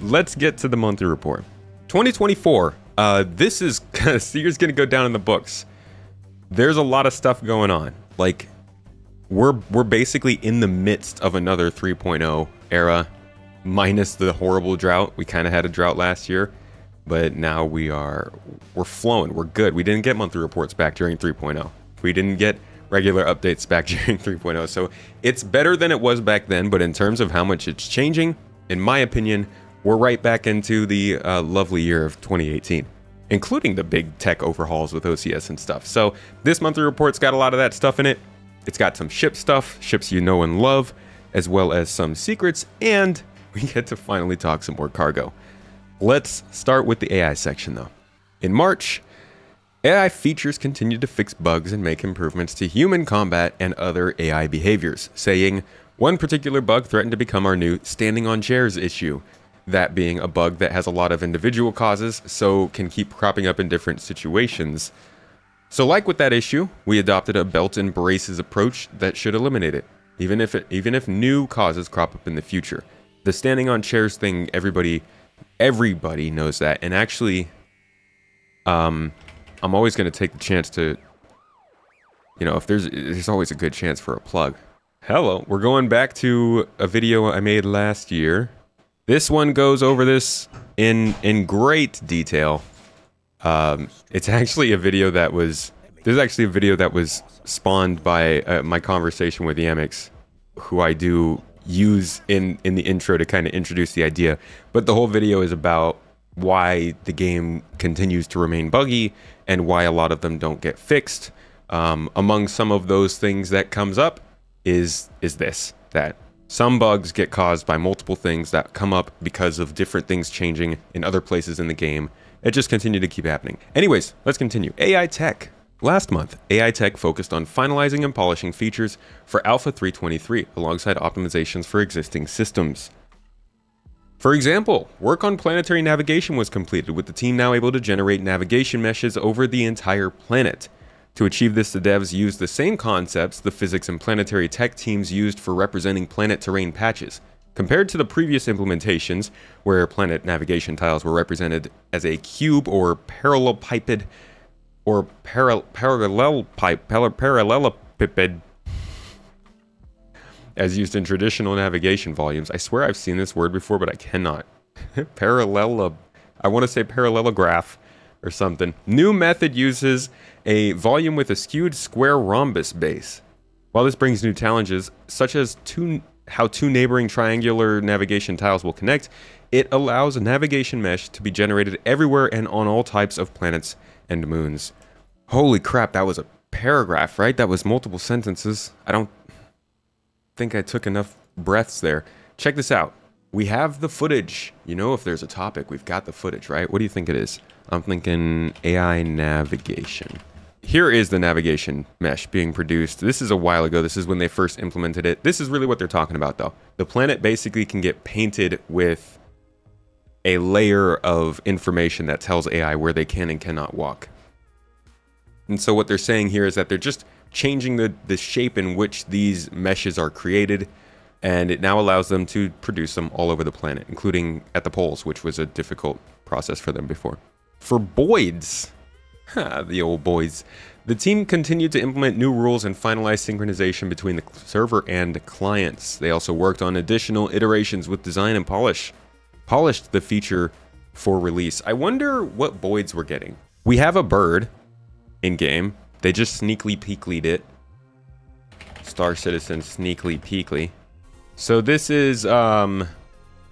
let's get to the monthly report. 2024. Uh, this is this year's gonna go down in the books. There's a lot of stuff going on. Like we're we're basically in the midst of another 3.0 era, minus the horrible drought. We kind of had a drought last year, but now we are we're flowing. We're good. We didn't get monthly reports back during 3.0. We didn't get regular updates back during 3.0. So it's better than it was back then, but in terms of how much it's changing, in my opinion, we're right back into the uh, lovely year of 2018, including the big tech overhauls with OCS and stuff. So this monthly report's got a lot of that stuff in it. It's got some ship stuff, ships you know and love, as well as some secrets, and we get to finally talk some more cargo. Let's start with the AI section though. In March, AI features continued to fix bugs and make improvements to human combat and other AI behaviors, saying, one particular bug threatened to become our new standing on chairs issue, that being a bug that has a lot of individual causes, so can keep cropping up in different situations. So like with that issue, we adopted a belt and braces approach that should eliminate it, even if it, even if new causes crop up in the future. The standing on chairs thing, everybody everybody knows that, and actually um I'm always going to take the chance to, you know, if there's, there's always a good chance for a plug. Hello, we're going back to a video I made last year. This one goes over this in, in great detail. Um, it's actually a video that was, there's actually a video that was spawned by uh, my conversation with Yamix, who I do use in, in the intro to kind of introduce the idea. But the whole video is about why the game continues to remain buggy and why a lot of them don't get fixed. Um, among some of those things that comes up is is this that some bugs get caused by multiple things that come up because of different things changing in other places in the game. It just continued to keep happening. Anyways, let's continue. AI Tech. Last month, AI Tech focused on finalizing and polishing features for Alpha 323 alongside optimizations for existing systems. For example, work on planetary navigation was completed with the team now able to generate navigation meshes over the entire planet. To achieve this, the devs used the same concepts the physics and planetary tech teams used for representing planet terrain patches. Compared to the previous implementations, where planet navigation tiles were represented as a cube or parallelepiped or para parallel pipe, parallelepiped as used in traditional navigation volumes. I swear I've seen this word before, but I cannot. Parallel, I want to say parallelograph or something. New method uses a volume with a skewed square rhombus base. While this brings new challenges, such as two, how two neighboring triangular navigation tiles will connect, it allows a navigation mesh to be generated everywhere and on all types of planets and moons. Holy crap, that was a paragraph, right? That was multiple sentences. I don't think I took enough breaths there. Check this out. We have the footage. You know, if there's a topic, we've got the footage, right? What do you think it is? I'm thinking AI navigation. Here is the navigation mesh being produced. This is a while ago. This is when they first implemented it. This is really what they're talking about, though. The planet basically can get painted with a layer of information that tells AI where they can and cannot walk. And so what they're saying here is that they're just changing the, the shape in which these meshes are created, and it now allows them to produce them all over the planet, including at the poles, which was a difficult process for them before. For Boids. ha, the old boys, the team continued to implement new rules and finalize synchronization between the server and clients. They also worked on additional iterations with design and polish. Polished the feature for release. I wonder what Boids we're getting. We have a bird in game they just sneakily peeklied it. Star Citizen sneakily peekly. So this is, um,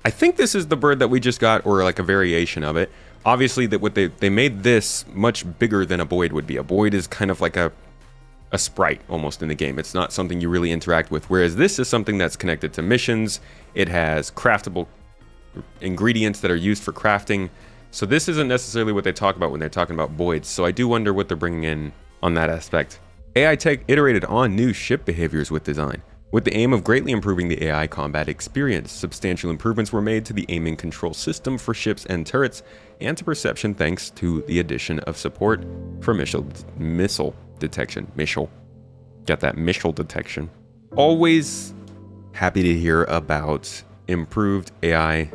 I think this is the bird that we just got, or like a variation of it. Obviously, that what they they made this much bigger than a Boid would be. A Boid is kind of like a a sprite almost in the game. It's not something you really interact with. Whereas this is something that's connected to missions. It has craftable ingredients that are used for crafting. So this isn't necessarily what they talk about when they're talking about Boids. So I do wonder what they're bringing in on that aspect. AI Tech iterated on new ship behaviors with design. With the aim of greatly improving the AI combat experience, substantial improvements were made to the aiming control system for ships and turrets, and to perception thanks to the addition of support for missile, missile detection. Missile. Got that missile detection. Always happy to hear about improved AI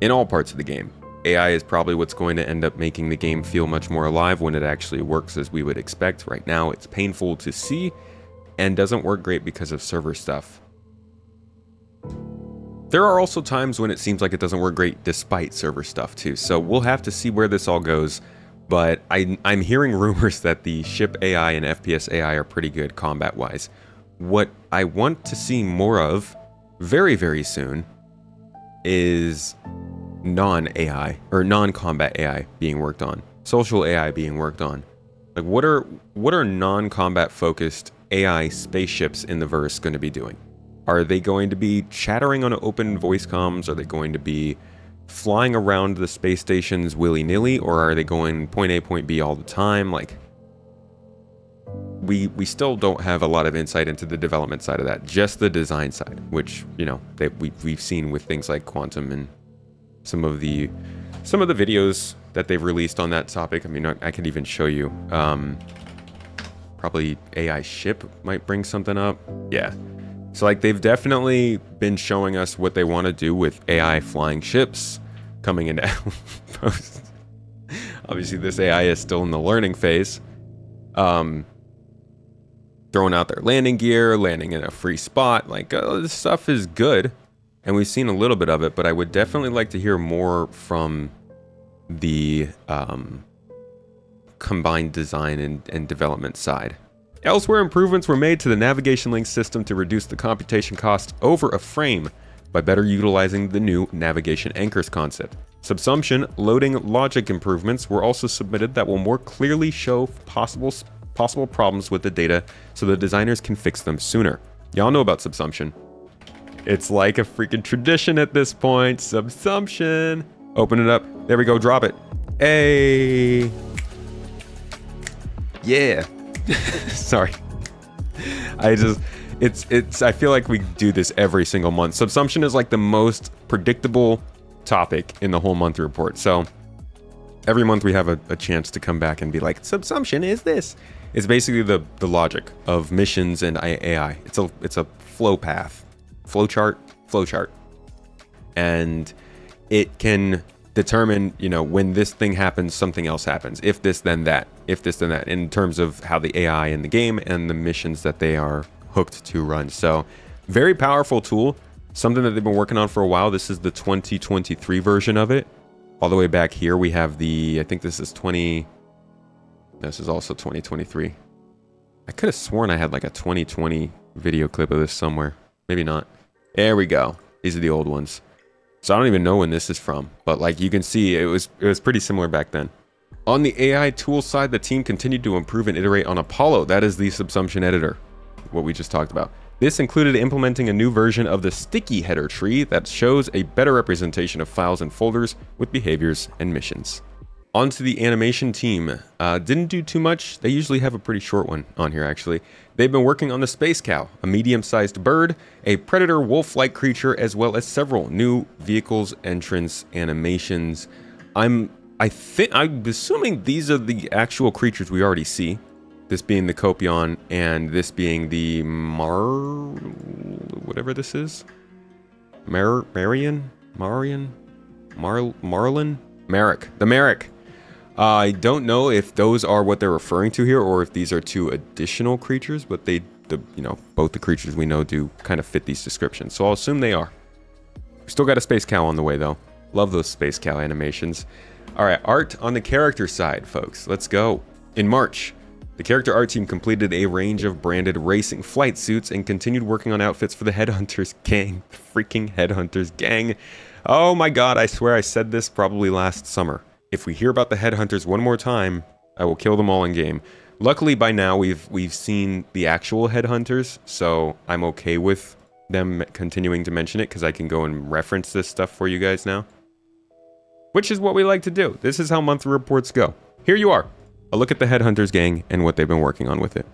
in all parts of the game. AI is probably what's going to end up making the game feel much more alive when it actually works as we would expect. Right now, it's painful to see and doesn't work great because of server stuff. There are also times when it seems like it doesn't work great despite server stuff too, so we'll have to see where this all goes. But I, am hearing rumors that the ship AI and FPS AI are pretty good combat-wise. What I want to see more of very, very soon is non-AI or non-combat AI being worked on, social AI being worked on. Like what are what are non-combat focused AI spaceships in the verse going to be doing? Are they going to be chattering on open voice comms? Are they going to be flying around the space stations willy-nilly or are they going point A point B all the time? Like we we still don't have a lot of insight into the development side of that, just the design side, which, you know, that we we've seen with things like Quantum and some of the some of the videos that they've released on that topic. I mean, I, I could even show you. Um, probably AI ship might bring something up. Yeah. So like they've definitely been showing us what they want to do with AI flying ships coming into Outpost. Obviously, this AI is still in the learning phase. Um, throwing out their landing gear, landing in a free spot. Like, uh, this stuff is good and we've seen a little bit of it, but I would definitely like to hear more from the um, combined design and, and development side. Elsewhere, improvements were made to the navigation link system to reduce the computation cost over a frame by better utilizing the new navigation anchors concept. Subsumption loading logic improvements were also submitted that will more clearly show possible possible problems with the data so the designers can fix them sooner. Y'all know about subsumption. It's like a freaking tradition at this point. Subsumption. Open it up. There we go. Drop it. Hey. Yeah. Sorry. I just it's it's I feel like we do this every single month. Subsumption is like the most predictable topic in the whole month report. So every month we have a, a chance to come back and be like, subsumption is this. It's basically the the logic of missions and AI. It's a it's a flow path flowchart, flowchart. And it can determine, you know, when this thing happens, something else happens. If this, then that. If this, then that. In terms of how the AI in the game and the missions that they are hooked to run. So, very powerful tool. Something that they've been working on for a while. This is the 2023 version of it. All the way back here, we have the, I think this is 20, this is also 2023. I could have sworn I had like a 2020 video clip of this somewhere. Maybe not. There we go. These are the old ones. So I don't even know when this is from, but like you can see, it was it was pretty similar back then. On the AI tool side, the team continued to improve and iterate on Apollo. That is the subsumption editor, what we just talked about. This included implementing a new version of the sticky header tree that shows a better representation of files and folders with behaviors and missions. Onto the animation team. Uh, didn't do too much. They usually have a pretty short one on here, actually. They've been working on the Space Cow, a medium-sized bird, a predator wolf-like creature, as well as several new vehicles entrance animations. I'm I think I'm assuming these are the actual creatures we already see. This being the Kopion and this being the Mar whatever this is. Mar Marion? Marion? Mar Marlin? Merrick. The Merrick. I don't know if those are what they're referring to here or if these are two additional creatures, but they, the, you know, both the creatures we know do kind of fit these descriptions. So I'll assume they are. We still got a space cow on the way though. Love those space cow animations. All right, art on the character side, folks. Let's go. In March, the character art team completed a range of branded racing flight suits and continued working on outfits for the Headhunters gang. Freaking Headhunters gang. Oh my god, I swear I said this probably last summer. If we hear about the headhunters one more time, I will kill them all in game. Luckily, by now we've we've seen the actual headhunters, so I'm okay with them continuing to mention it because I can go and reference this stuff for you guys now. Which is what we like to do. This is how monthly reports go. Here you are. A look at the headhunters gang and what they've been working on with it.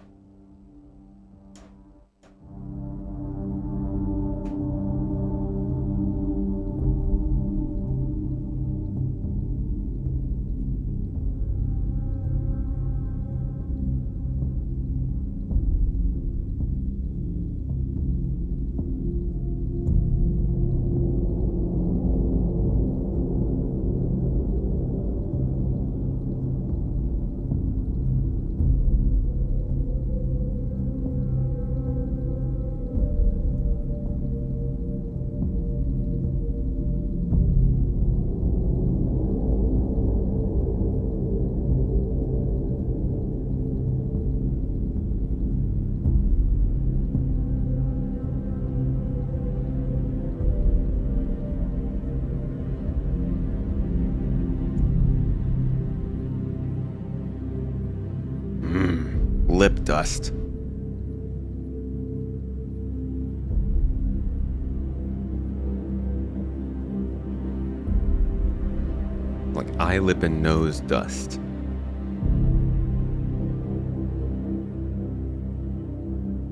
Dust. Like eye, lip, and nose dust.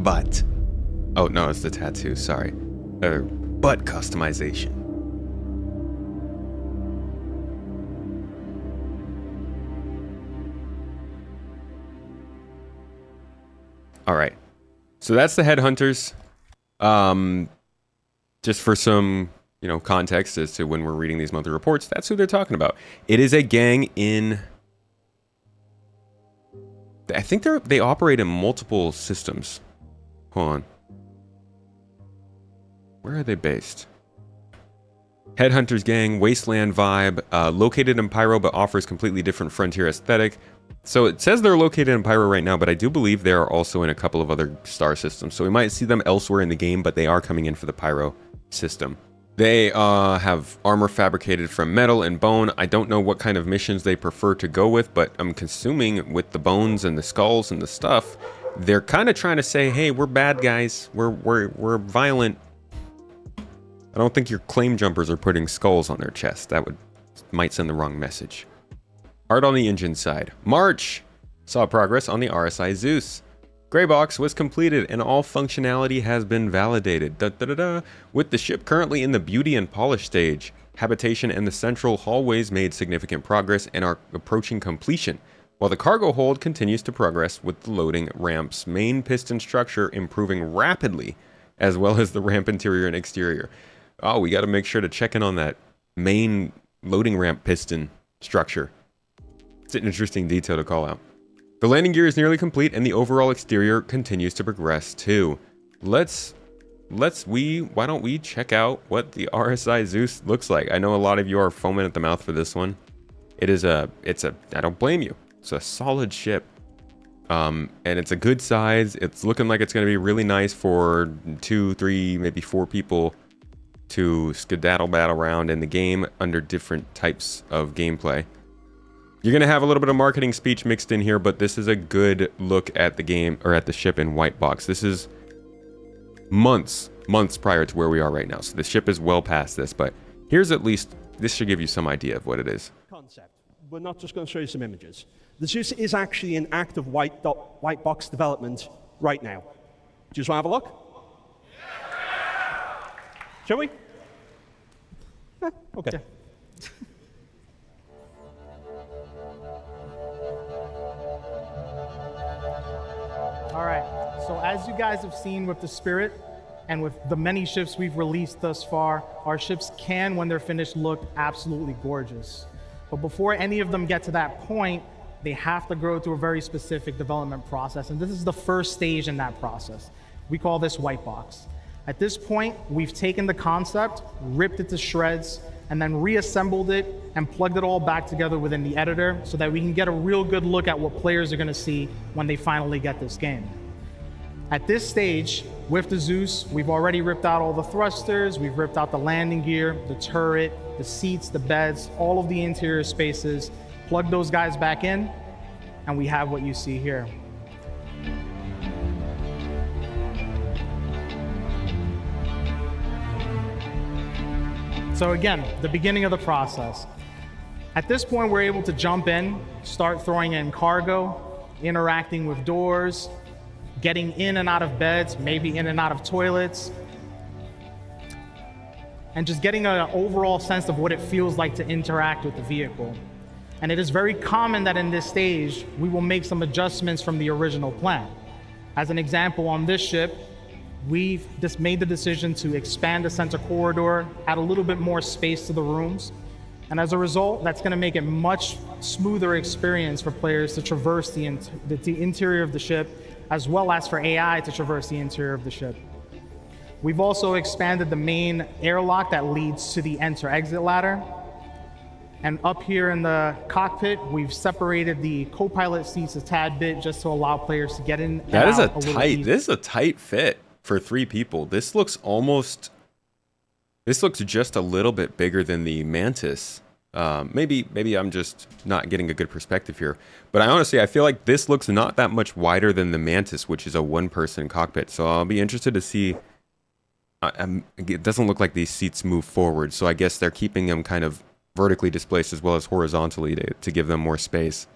But, oh no, it's the tattoo, sorry. Uh, butt customization. All right. So that's the headhunters. Um, just for some, you know, context as to when we're reading these monthly reports, that's who they're talking about. It is a gang in. I think they're they operate in multiple systems. Hold on. Where are they based? Headhunters Gang, Wasteland vibe, uh, located in Pyro but offers completely different frontier aesthetic. So it says they're located in Pyro right now, but I do believe they are also in a couple of other star systems. So we might see them elsewhere in the game, but they are coming in for the Pyro system. They uh, have armor fabricated from metal and bone. I don't know what kind of missions they prefer to go with, but I'm consuming with the bones and the skulls and the stuff, they're kind of trying to say, hey, we're bad guys. We're, we're, we're violent. I don't think your claim jumpers are putting skulls on their chest. That would might send the wrong message. Art on the engine side. March saw progress on the RSI Zeus. Greybox was completed and all functionality has been validated. Da, da, da, With the ship currently in the beauty and polish stage, habitation and the central hallways made significant progress and are approaching completion, while the cargo hold continues to progress with the loading ramp's main piston structure improving rapidly, as well as the ramp interior and exterior. Oh, we got to make sure to check in on that main loading ramp piston structure. It's an interesting detail to call out. The landing gear is nearly complete and the overall exterior continues to progress too. Let's let's we why don't we check out what the RSI Zeus looks like. I know a lot of you are foaming at the mouth for this one. It is a it's a I don't blame you. It's a solid ship. Um, and it's a good size. It's looking like it's going to be really nice for two, three, maybe four people to skedaddle battle around in the game under different types of gameplay. You're going to have a little bit of marketing speech mixed in here, but this is a good look at the game, or at the ship in white box. This is months, months prior to where we are right now. So the ship is well past this, but here's at least, this should give you some idea of what it is. Concept. We're not just going to show you some images. The Zeus is actually in active white, dot, white box development right now. Do you just want to have a look? Shall we? Eh, okay. All as you guys have seen with the Spirit and with the many ships we've released thus far, our ships can, when they're finished, look absolutely gorgeous. But before any of them get to that point, they have to go through a very specific development process. And this is the first stage in that process. We call this white box. At this point, we've taken the concept, ripped it to shreds, and then reassembled it and plugged it all back together within the editor so that we can get a real good look at what players are going to see when they finally get this game. At this stage, with the Zeus, we've already ripped out all the thrusters, we've ripped out the landing gear, the turret, the seats, the beds, all of the interior spaces, plugged those guys back in, and we have what you see here. So again, the beginning of the process. At this point, we're able to jump in, start throwing in cargo, interacting with doors, getting in and out of beds, maybe in and out of toilets, and just getting an overall sense of what it feels like to interact with the vehicle. And it is very common that in this stage, we will make some adjustments from the original plan. As an example, on this ship, we've just made the decision to expand the center corridor, add a little bit more space to the rooms. And as a result, that's going to make it much smoother experience for players to traverse the, the, the interior of the ship, as well as for AI to traverse the interior of the ship. We've also expanded the main airlock that leads to the enter-exit ladder. And up here in the cockpit, we've separated the co-pilot seats a tad bit just to allow players to get in. That is a, a tight. This is a tight fit for three people. This looks almost. This looks just a little bit bigger than the Mantis Um, maybe maybe I'm just not getting a good perspective here, but I honestly I feel like this looks not that much wider than the Mantis, which is a one-person cockpit. So I'll be interested to see. I, it doesn't look like these seats move forward, so I guess they're keeping them kind of vertically displaced as well as horizontally to, to give them more space.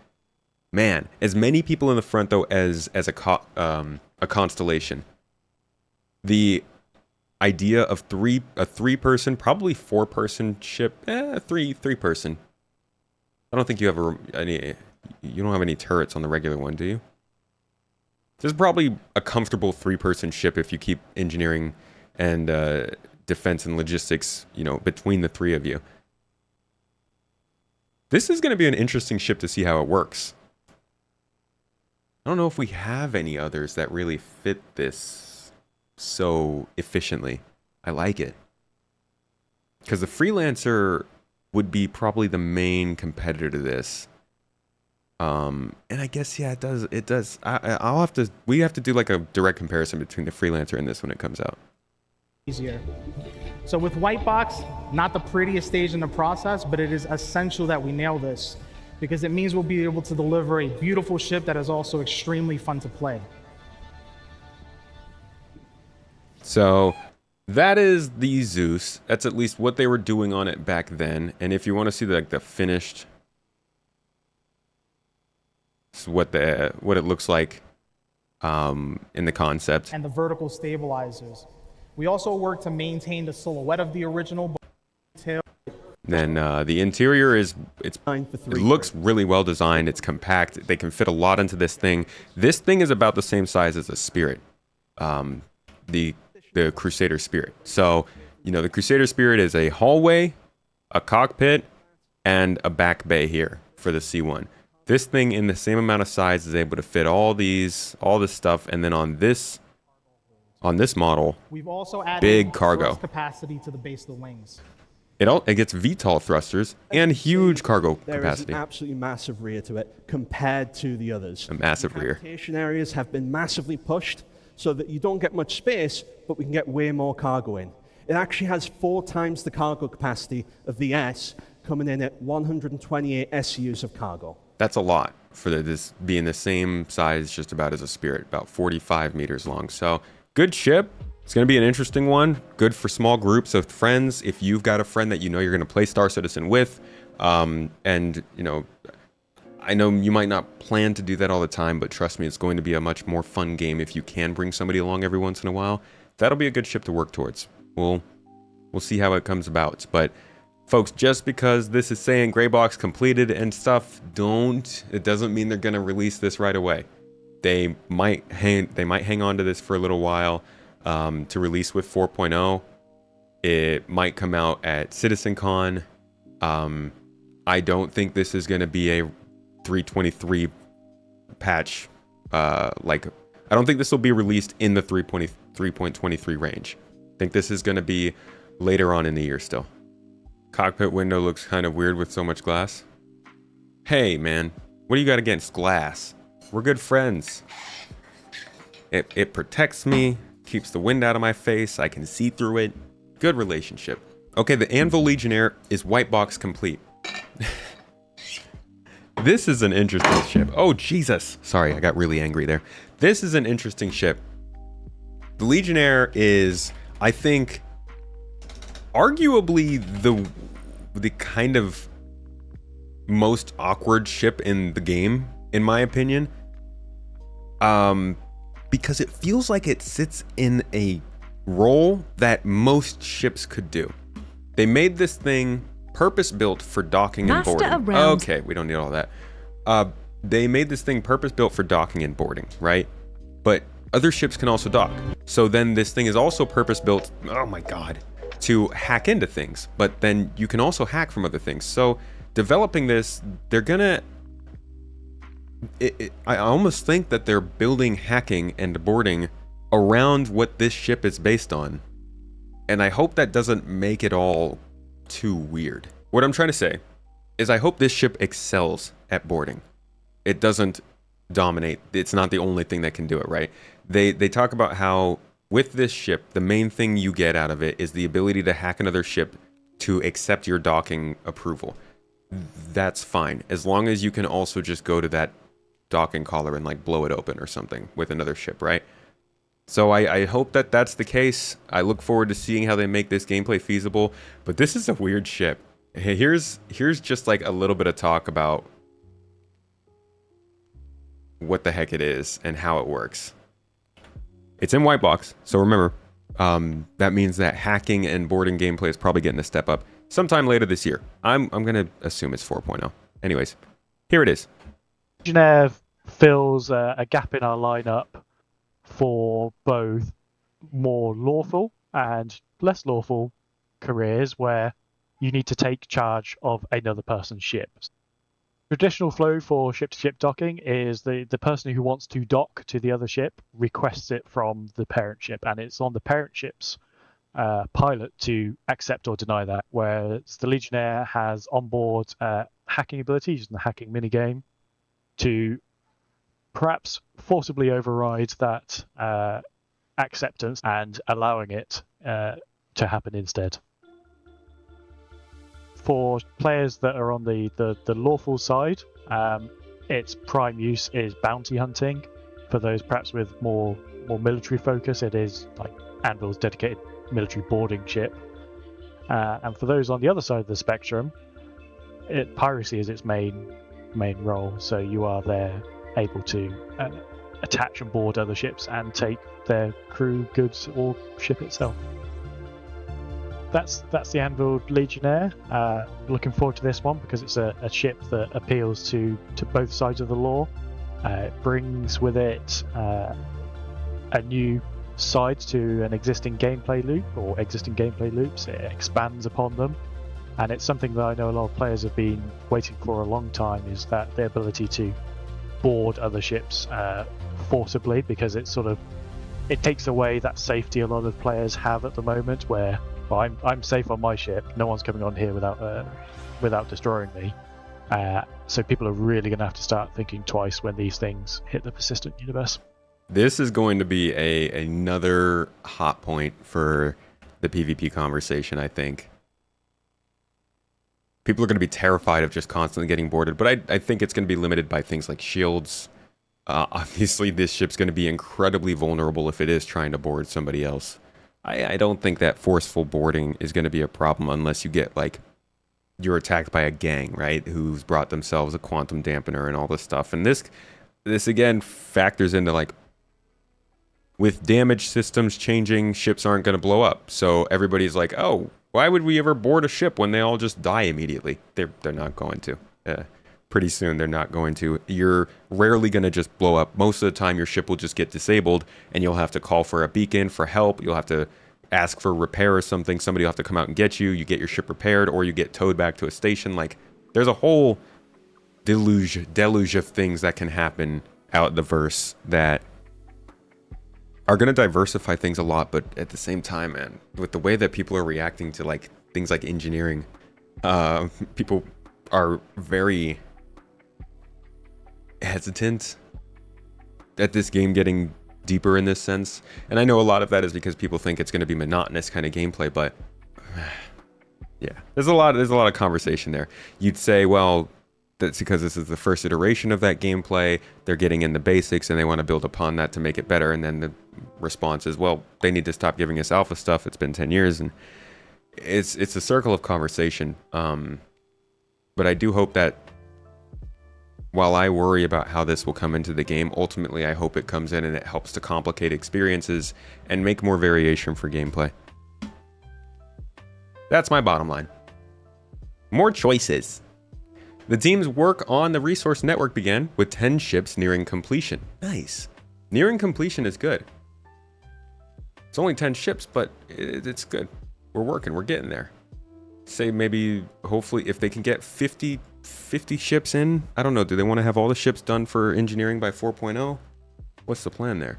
Man, as many people in the front though as as a co- um, a constellation. The idea of three a three person, probably four person ship, eh, three three person. I don't think you have a, any you don't have any turrets on the regular one, do you? This is probably a comfortable three person ship if you keep engineering and uh, defense and logistics, you know, between the three of you. This is going to be an interesting ship to see how it works. I don't know if we have any others that really fit this so efficiently. I like it. Because the freelancer would be probably the main competitor to this. Um, and I guess yeah, it does. It does. I, I'll have to. We have to do like a direct comparison between the freelancer and this when it comes out. Easier. So with white box, not the prettiest stage in the process, but it is essential that we nail this because it means we'll be able to deliver a beautiful ship that is also extremely fun to play. So that is the Zeus. That's at least what they were doing on it back then. And if you want to see the, like the finished, what the what it looks like um, in the concept. And the vertical stabilizers. We also work to maintain the silhouette of the original. Then uh, the interior is it's it looks really well designed. It's compact. They can fit a lot into this thing. This thing is about the same size as a Spirit, um, the the Crusader Spirit. So you know the Crusader Spirit is a hallway, a cockpit, and a back bay here for the C1. This thing in the same amount of size is able to fit all these all this stuff, and then on this on this model, we've also added big cargo capacity to the base of the wings. It, all, it gets VTOL thrusters and huge cargo there capacity. There is an absolutely massive rear to it compared to the others. A massive the rear. areas have been massively pushed so that you don't get much space, but we can get way more cargo in. It actually has four times the cargo capacity of the S, coming in at 128 SUs of cargo. That's a lot for this being the same size just about as a Spirit, about 45 meters long. So good ship, it's going to be an interesting one. Good for small groups of friends. If you've got a friend that you know you're going to play Star Citizen with, um, and you know, I know you might not plan to do that all the time, but trust me, it's going to be a much more fun game if you can bring somebody along every once in a while. That'll be a good ship to work towards. We'll we'll see how it comes about. But folks, just because this is saying gray box completed and stuff, don't it doesn't mean they're going to release this right away. They might hang they might hang on to this for a little while um, to release with 4.0. It might come out at CitizenCon. Um, I don't think this is going to be a 323 patch. Uh, like, I don't think this will be released in the 3.23 range. I think this is going to be later on in the year still. Cockpit window looks kind of weird with so much glass. Hey, man, what do you got against glass? We're good friends. It, it protects me keeps the wind out of my face, I can see through it. Good relationship. Okay, the Anvil Legionnaire is white box complete. this is an interesting ship. Oh, Jesus. Sorry, I got really angry there. This is an interesting ship. The Legionnaire is, I think, arguably the the kind of most awkward ship in the game, in my opinion. Um, because it feels like it sits in a role that most ships could do. They made this thing purpose built for docking Master and boarding. Okay, we don't need all that. Uh, they made this thing purpose built for docking and boarding, right? But other ships can also dock. So then this thing is also purpose built, oh my god, to hack into things. But then you can also hack from other things. So developing this, they're gonna it, it, I almost think that they're building hacking and boarding around what this ship is based on. And I hope that doesn't make it all too weird. What I'm trying to say is I hope this ship excels at boarding. It doesn't dominate. It's not the only thing that can do it, right? They they talk about how with this ship, the main thing you get out of it is the ability to hack another ship to accept your docking approval. that's fine. As long as you can also just go to that docking collar and like blow it open or something with another ship, right? So I, I hope that that's the case. I look forward to seeing how they make this gameplay feasible. But this is a weird ship. Here's here's just like a little bit of talk about what the heck it is and how it works. It's in white box, so remember, um, that means that hacking and boarding gameplay is probably getting a step up sometime later this year. I'm I'm gonna assume it's 4.0. Anyways, here it is. Legionnaire fills a, a gap in our lineup for both more lawful and less lawful careers where you need to take charge of another person's ship. Traditional flow for ship to ship docking is the, the person who wants to dock to the other ship requests it from the parent ship, and it's on the parent ship's uh, pilot to accept or deny that. Whereas the Legionnaire has onboard uh, hacking abilities in the hacking minigame to perhaps forcibly override that uh, acceptance and allowing it uh, to happen instead. For players that are on the, the, the lawful side, um, its prime use is bounty hunting. For those perhaps with more more military focus, it is like Anvil's dedicated military boarding ship. Uh, and for those on the other side of the spectrum, it, piracy is its main main role. So you are there able to uh, attach and board other ships and take their crew, goods, or ship itself. That's that's the Anvil Legionnaire. Uh, looking forward to this one because it's a, a, ship that appeals to to both sides of the law. Uh, it brings with it uh, a new side to an existing gameplay loop or existing gameplay loops. It expands upon them, and it's something that I know a lot of players have been waiting for a long time. Is that the ability to board other ships uh, forcibly because it sort of it takes away that safety a lot of players have at the moment where well, I'm I'm safe on my ship. No one's coming on here without uh, without destroying me. Uh, so people are really going to have to start thinking twice when these things hit the persistent universe. This is going to be a another hot point for the PvP conversation, I think. People are going to be terrified of just constantly getting boarded, but I, I think it's going to be limited by things like shields. Uh, obviously, this ship's going to be incredibly vulnerable if it is trying to board somebody else. I, I don't think that forceful boarding is going to be a problem unless you get like you're attacked by a gang, right? Who's brought themselves a quantum dampener and all this stuff. And this this again factors into like with damage systems changing, ships aren't going to blow up. So everybody's like, "Oh, why would we ever board a ship when they all just die immediately?" They're they're not going to. Uh, pretty soon they're not going to. You're rarely going to just blow up. Most of the time your ship will just get disabled and you'll have to call for a beacon for help. You'll have to ask for repair or something. Somebody will have to come out and get you. You get your ship repaired or you get towed back to a station. Like there's a whole deluge deluge of things that can happen out the verse that are going to diversify things a lot, but at the same time, man, with the way that people are reacting to like things like engineering, uh, people are very hesitant at this game getting deeper in this sense. And I know a lot of that is because people think it's going to be monotonous kind of gameplay, but yeah, there's a lot there's a lot of conversation there. You'd say, well, that's because this is the first iteration of that gameplay. They're getting in the basics and they want to build upon that to make it better. And then the response is, well, they need to stop giving us alpha stuff. It's been 10 years and it's it's a circle of conversation. Um, but I do hope that while I worry about how this will come into the game, ultimately I hope it comes in and it helps to complicate experiences and make more variation for gameplay. That's my bottom line. More choices. The team's work on the resource network began with 10 ships nearing completion. Nice. Nearing completion is good. It's only 10 ships, but it's good. We're working, we're getting there. Say maybe, hopefully, if they can get 50 50 ships in? I don't know. Do they want to have all the ships done for engineering by 4.0? What's the plan there?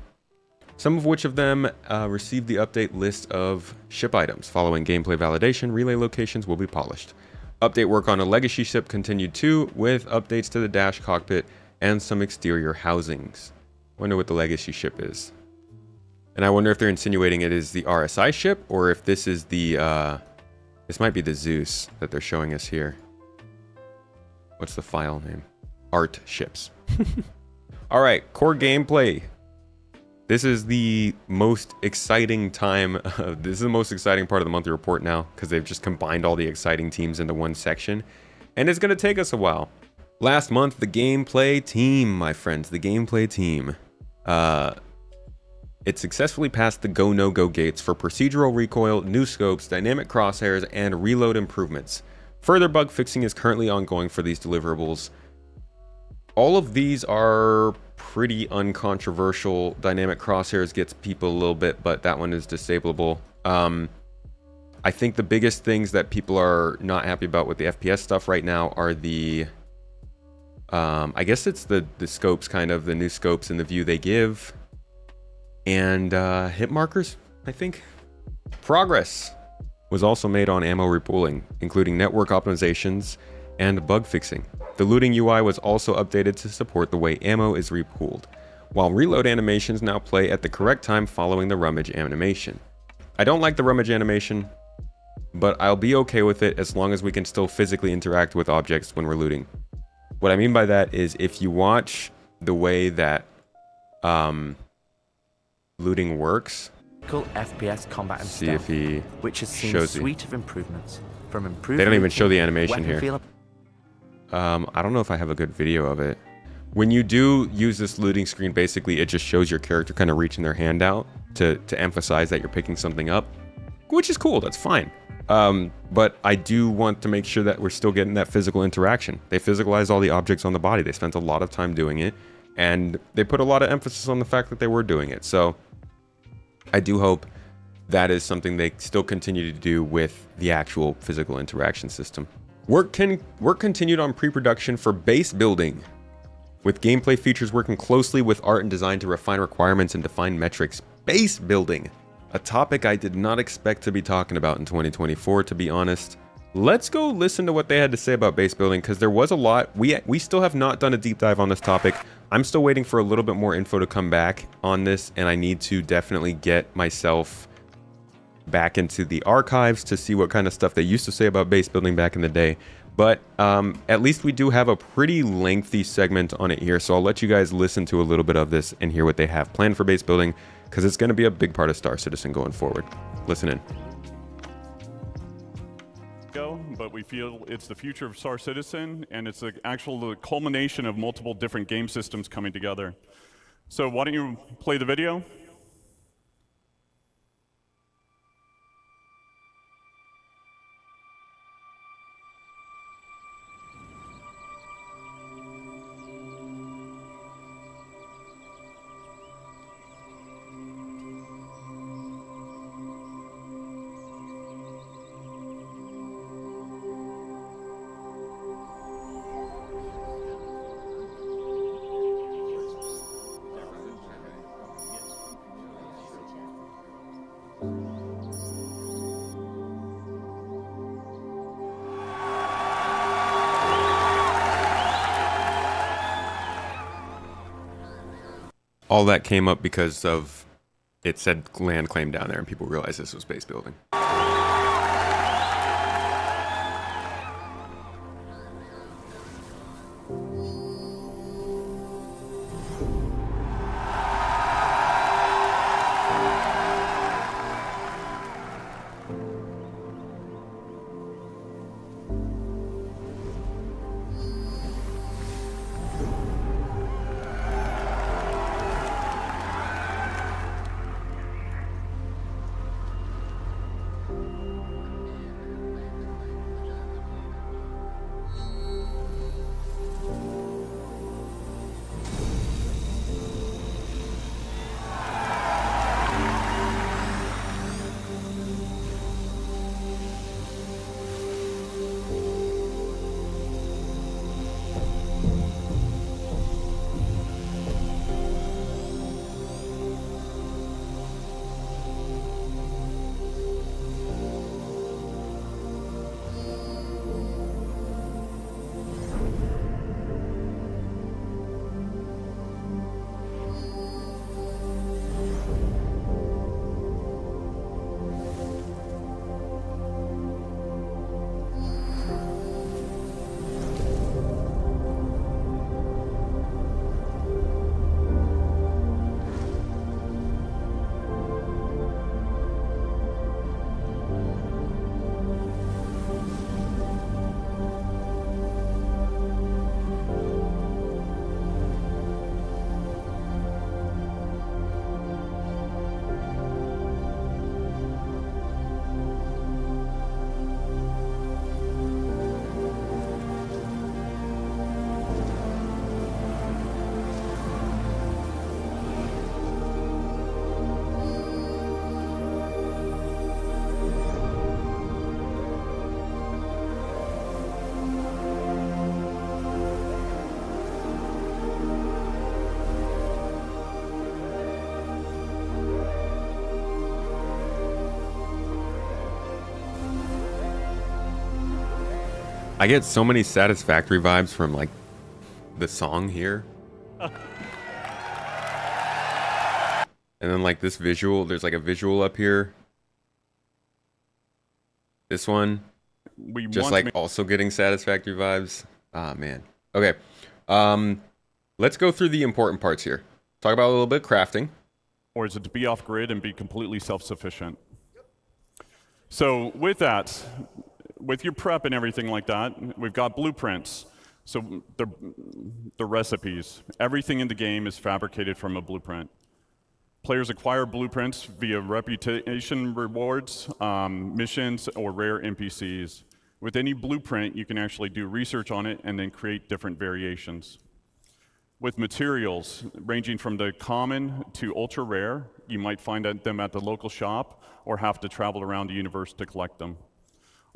Some of which of them uh, received the update list of ship items. Following gameplay validation, relay locations will be polished. Update work on a legacy ship continued too, with updates to the dash cockpit and some exterior housings. Wonder what the legacy ship is. And I wonder if they're insinuating it is the RSI ship, or if this is the, uh, this might be the Zeus that they're showing us here. what's the file name? Art ships. All right, core gameplay. This is the most exciting time. Uh, this is the most exciting part of the monthly report now because they've just combined all the exciting teams into one section. And it's going to take us a while. Last month, the gameplay team, my friends, the gameplay team. Uh, it successfully passed the go no go gates for procedural recoil, new scopes, dynamic crosshairs, and reload improvements. Further bug fixing is currently ongoing for these deliverables. All of these are pretty uncontroversial. Dynamic crosshairs gets people a little bit, but that one is disableable. Um, I think the biggest things that people are not happy about with the FPS stuff right now are the, um, I guess it's the the scopes, kind of the new scopes and the view they give, and uh, hit markers. I think progress was also made on ammo repooling, including network optimizations and bug fixing. The looting UI was also updated to support the way ammo is repooled, while reload animations now play at the correct time following the rummage animation. I don't like the rummage animation, but I'll be okay with it as long as we can still physically interact with objects when we're looting. What I mean by that is if you watch the way that um, looting works, FPS combat and see stealth, if he which has seen a you. suite of improvements from improved. They don't even show the animation here. Um, I don't know if I have a good video of it. When you do use this looting screen, basically it just shows your character kind of reaching their hand out to, to emphasize that you're picking something up, which is cool. That's fine. Um, but I do want to make sure that we're still getting that physical interaction. They physicalize all the objects on the body. They spent a lot of time doing it, and they put a lot of emphasis on the fact that they were doing it. So I do hope that is something they still continue to do with the actual physical interaction system. Work can work continued on pre-production for base building, with gameplay features working closely with art and design to refine requirements and define metrics. Base building, a topic I did not expect to be talking about in 2024, to be honest. Let's go listen to what they had to say about base building because there was a lot. We we still have not done a deep dive on this topic. I'm still waiting for a little bit more info to come back on this, and I need to definitely get myself back into the archives to see what kind of stuff they used to say about base building back in the day. But um, at least we do have a pretty lengthy segment on it here, so I'll let you guys listen to a little bit of this and hear what they have planned for base building, because it's going to be a big part of Star Citizen going forward. Listen in. go, but we feel it's the future of Star Citizen, and it's the actual the culmination of multiple different game systems coming together. So why don't you play the video? All that came up because of it said land claim down there, and people realized this was base building. I get so many satisfactory vibes from like the song here. and then like this visual, there's like a visual up here. This one, We just like also getting satisfactory vibes. Ah man. Okay. Um let's go through the important parts here. Talk about a little bit crafting. or is it to be off grid and be completely self-sufficient? So with that, with your prep and everything like that, we've got blueprints. So the, the recipes, everything in the game is fabricated from a blueprint. Players acquire blueprints via reputation rewards, um, missions, or rare NPCs. With any blueprint, you can actually do research on it and then create different variations. With materials ranging from the common to ultra rare, you might find them at the local shop or have to travel around the universe to collect them.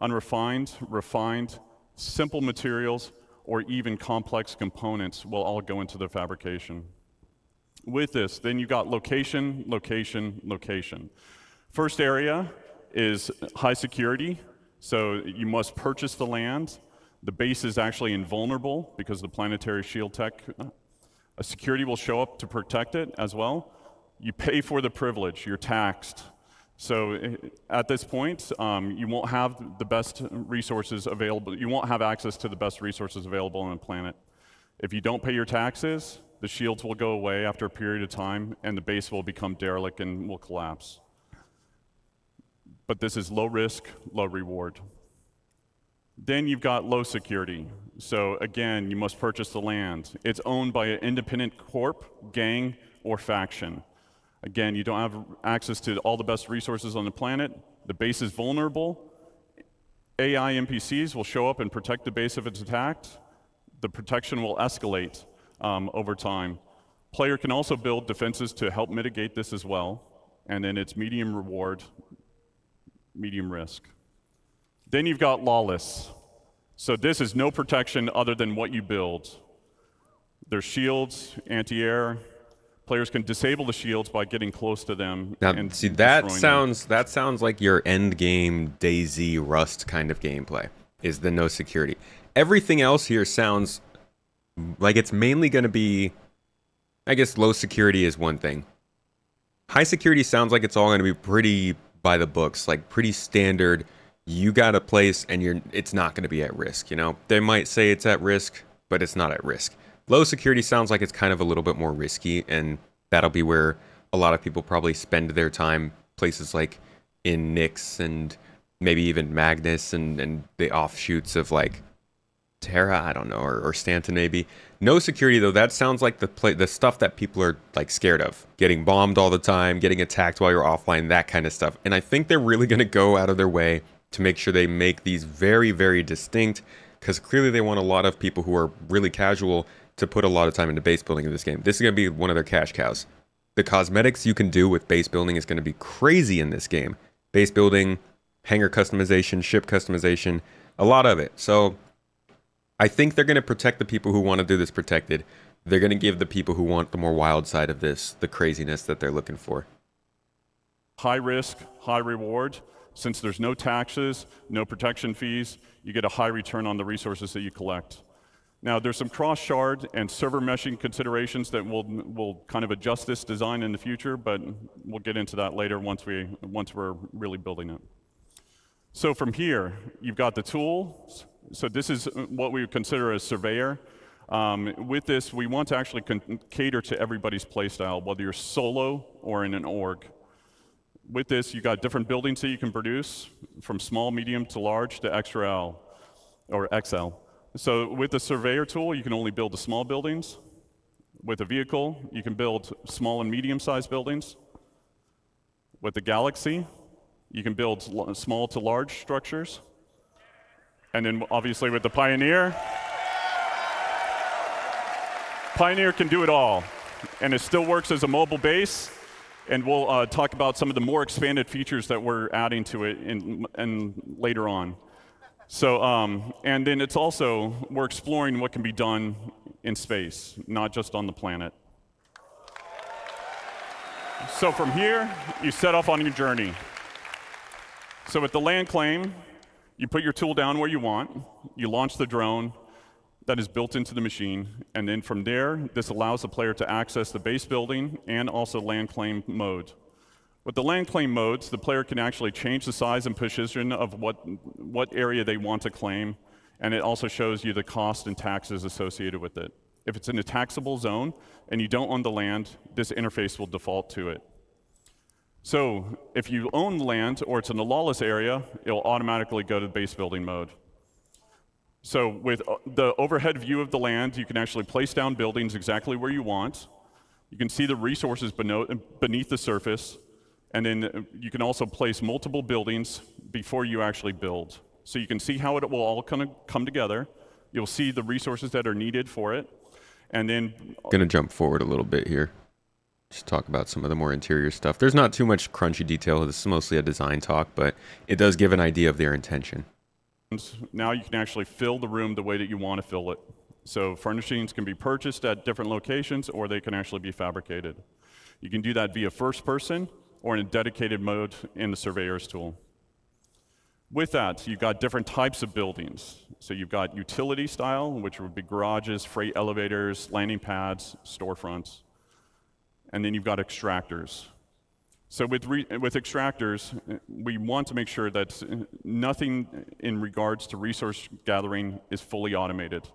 Unrefined, refined, simple materials, or even complex components will all go into the fabrication. With this, then you've got location, location, location. First area is high security, so you must purchase the land. The base is actually invulnerable because the planetary shield tech. A security will show up to protect it as well. You pay for the privilege, you're taxed. So eh, at this point, um, you won't have the best resources available. You won't have access to the best resources available on the planet. If you don't pay your taxes, the shields will go away after a period of time, and the base will become derelict and will collapse. But this is low risk, low reward. Then you've got low security. So again, you must purchase the land. It's owned by an independent corp, gang, or faction. Again, you don't have access to all the best resources on the planet. The base is vulnerable. AI NPCs will show up and protect the base if it's attacked. The protection will escalate um, over time. Player can also build defenses to help mitigate this as well. And then it's medium reward, medium risk. Then you've got lawless. So this is no protection other than what you build. There's shields, anti-air. Players can disable the shields by getting close to them. Now, and see that destroying them. sounds that sounds like your end game DayZ Rust kind of gameplay. Is the no security. Everything else here sounds like it's mainly going to be I guess low security is one thing. High security sounds like it's all going to be pretty by the books, like pretty standard. You got a place and you're it's not going to be at risk, you know. They might say it's at risk, but it's not at risk. Low security sounds like it's kind of a little bit more risky and that'll be where a lot of people probably spend their time places like in Nyx and maybe even Magnus and, and the offshoots of like Terra, I don't know, or, or Stanton maybe. No security though. That sounds like the play, the stuff that people are like scared of. Getting bombed all the time, getting attacked while you're offline, that kind of stuff. And I think they're really going to go out of their way to make sure they make these very, very distinct because clearly they want a lot of people who are really casual to put a lot of time into base building in this game. This is going to be one of their cash cows. The cosmetics you can do with base building is going to be crazy in this game. Base building, hangar customization, ship customization, a lot of it. So I think they're going to protect the people who want to do this protected. They're going to give the people who want the more wild side of this the craziness that they're looking for. high risk, high reward. Since there's no taxes, no protection fees, you get a high return on the resources that you collect. Now, there's some cross shard and server meshing considerations that we'll, we'll kind of adjust this design in the future, but we'll get into that later once we once we're really building it. So from here, you've got the tools. So this is what we would consider a surveyor. Um, with this, we want to actually cater to everybody's playstyle, whether you're solo or in an org. With this, you've got different buildings that you can produce, from small, medium to large to XL or XL. So with the surveyor tool, you can only build the small buildings. With a vehicle, you can build small and medium-sized buildings. With the Galaxy, you can build small to large structures. And then obviously with the Pioneer, Pioneer can do it all. And it still works as a mobile base. And we'll uh, talk about some of the more expanded features that we're adding to it in, in later on. So, um, and then it's also, we're exploring what can be done in space, not just on the planet. So from here, you set off on your journey. So with the land claim, You put your tool down where you want, you launch the drone that is built into the machine, and then from there, this allows the player to access the base building and also land claim mode. With the land claim modes, the player can actually change the size and position of what, what area they want to claim, and it also shows you the cost and taxes associated with it. If it's in a taxable zone and you don't own the land, this interface will default to it. So if you own land or it's in a lawless area, it'll automatically go to base building mode. So with uh, the overhead view of the land, you can actually place down buildings exactly where you want. You can see the resources beneath the surface, and then uh, you can also place multiple buildings before you actually build. So you can see how it will all kind of come together. You'll see the resources that are needed for it, and then gonna jump forward a little bit here. Just talk about some of the more interior stuff. There's not too much crunchy detail. This is mostly a design talk, but it does give an idea of their intention. Now you can actually fill the room the way that you want to fill it. So furnishings can be purchased at different locations, or they can actually be fabricated. You can do that via first person or in a dedicated mode in the surveyor's tool. With that, you've got different types of buildings. So you've got utility style, which would be garages, freight elevators, landing pads, storefronts. And then you've got extractors. So with, with extractors, we want to make sure that nothing in regards to resource gathering is fully automated.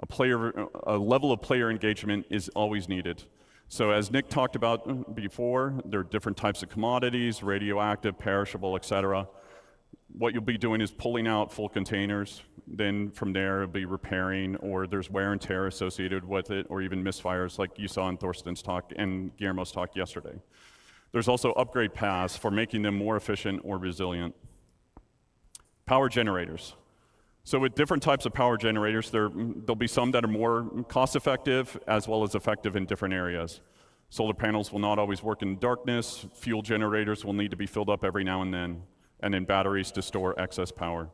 A, player, a level of player engagement is always needed. So as Nick talked about uh, before, there are different types of commodities, radioactive, perishable, et cetera. What you'll be doing is pulling out full containers. Then from there, it'll be repairing, or there's wear and tear associated with it, or even misfires like you saw in Thorsten's talk and Guillermo's talk yesterday. There's also upgrade paths for making them more efficient or resilient. Power generators. So with different types of power generators, there, there'll be some that are more cost effective as well as effective in different areas. Solar panels will not always work in darkness. Fuel generators will need to be filled up every now and then, and then batteries to store excess power.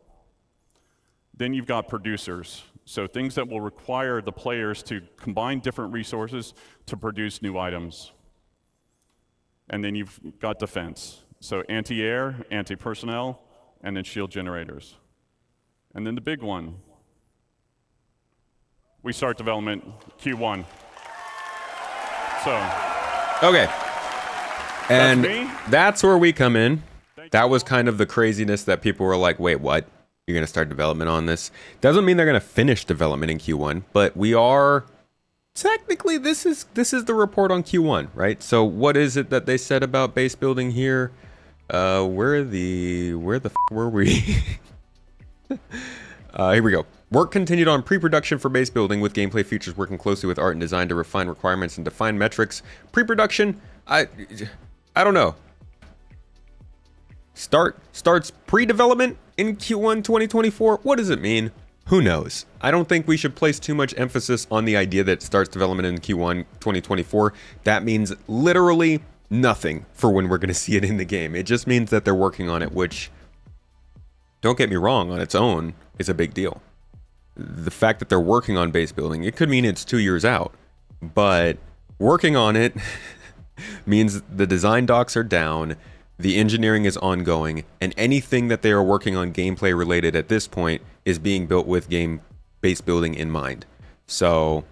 Then you've got producers. So things that will require the players to combine different resources to produce new items. And then you've got defense. So anti-air, anti-personnel, and then shield generators. And then the big one. We start development Q1. So. Okay. And that's, that's where we come in. That was kind of the craziness that people were like, wait, what? You're going to start development on this? Doesn't mean they're going to finish development in Q1, but we are technically this is this is the report on Q1, right? So what is it that they said about base building here? Uh where the where the f- were we? uh, here we go. Work continued on pre-production for base building with gameplay features working closely with art and design to refine requirements and define metrics. Pre-production, I, I don't know. Start starts pre-development in Q1 2024. What does it mean? Who knows? I don't think we should place too much emphasis on the idea that starts development in Q1 2024. That means literally nothing for when we're going to see it in the game. It just means that they're working on it, which don't get me wrong, on its own is a big deal. The fact that they're working on base building, it could mean it's two years out, but working on it means the design docs are down, the engineering is ongoing, and anything that they are working on gameplay related at this point is being built with game base building in mind. So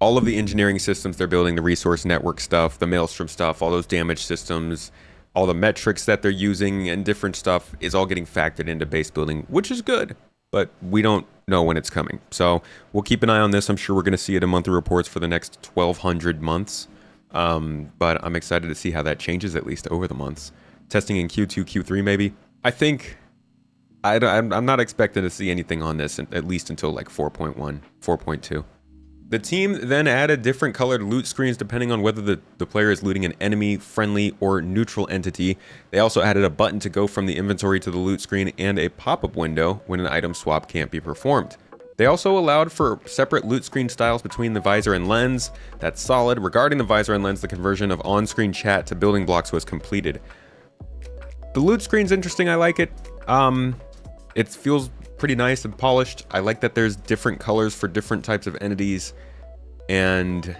all of the engineering systems they're building, the resource network stuff, the Maelstrom stuff, all those damage systems, all the metrics that they're using and different stuff is all getting factored into base building, which is good, but we don't know when it's coming. So we'll keep an eye on this. I'm sure we're going to see it in monthly reports for the next 1,200 months. Um, but I'm excited to see how that changes at least over the months. Testing in Q2, Q3 maybe. I think I, am not expecting to see anything on this at least until like 4.1, 4.2. The team then added different colored loot screens depending on whether the, the player is looting an enemy, friendly, or neutral entity. They also added a button to go from the inventory to the loot screen and a pop-up window when an item swap can't be performed. They also allowed for separate loot screen styles between the visor and lens. That's solid. Regarding the visor and lens, the conversion of on-screen chat to building blocks was completed. The loot screen's interesting. I like it. Um, it feels pretty nice and polished. I like that there's different colors for different types of entities and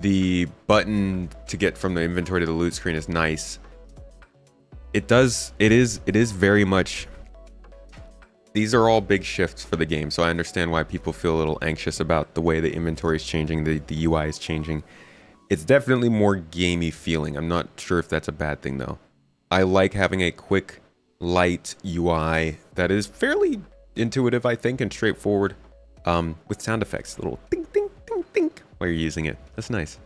the button to get from the inventory to the loot screen is nice. It does it is it is very much these are all big shifts for the game, so I understand why people feel a little anxious about the way the inventory is changing, the, the UI is changing. It's definitely more gamey feeling. I'm not sure if that's a bad thing though. I like having a quick, light UI that is fairly intuitive, I think, and straightforward um, with sound effects. Little ding, ding, ding, ding while you're using it. That's nice.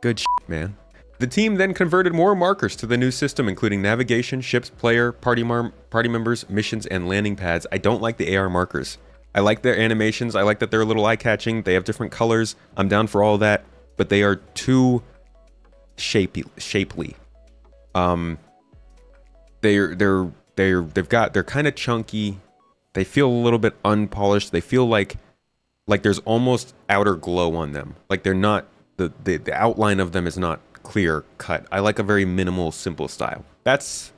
Good shit, man. The team then converted more markers to the new system, including navigation, ships, player, party, party members, missions, and landing pads. I don't like the AR markers. I like their animations. I like that they're a little eye-catching. They have different colors. I'm down for all that, but they are too shapy, shapely. Um, they're they're they're they've got they're kind of chunky. They feel a little bit unpolished. They feel like like there's almost outer glow on them. Like they're not the the, the outline of them is not clear cut. I like a very minimal, simple style. That's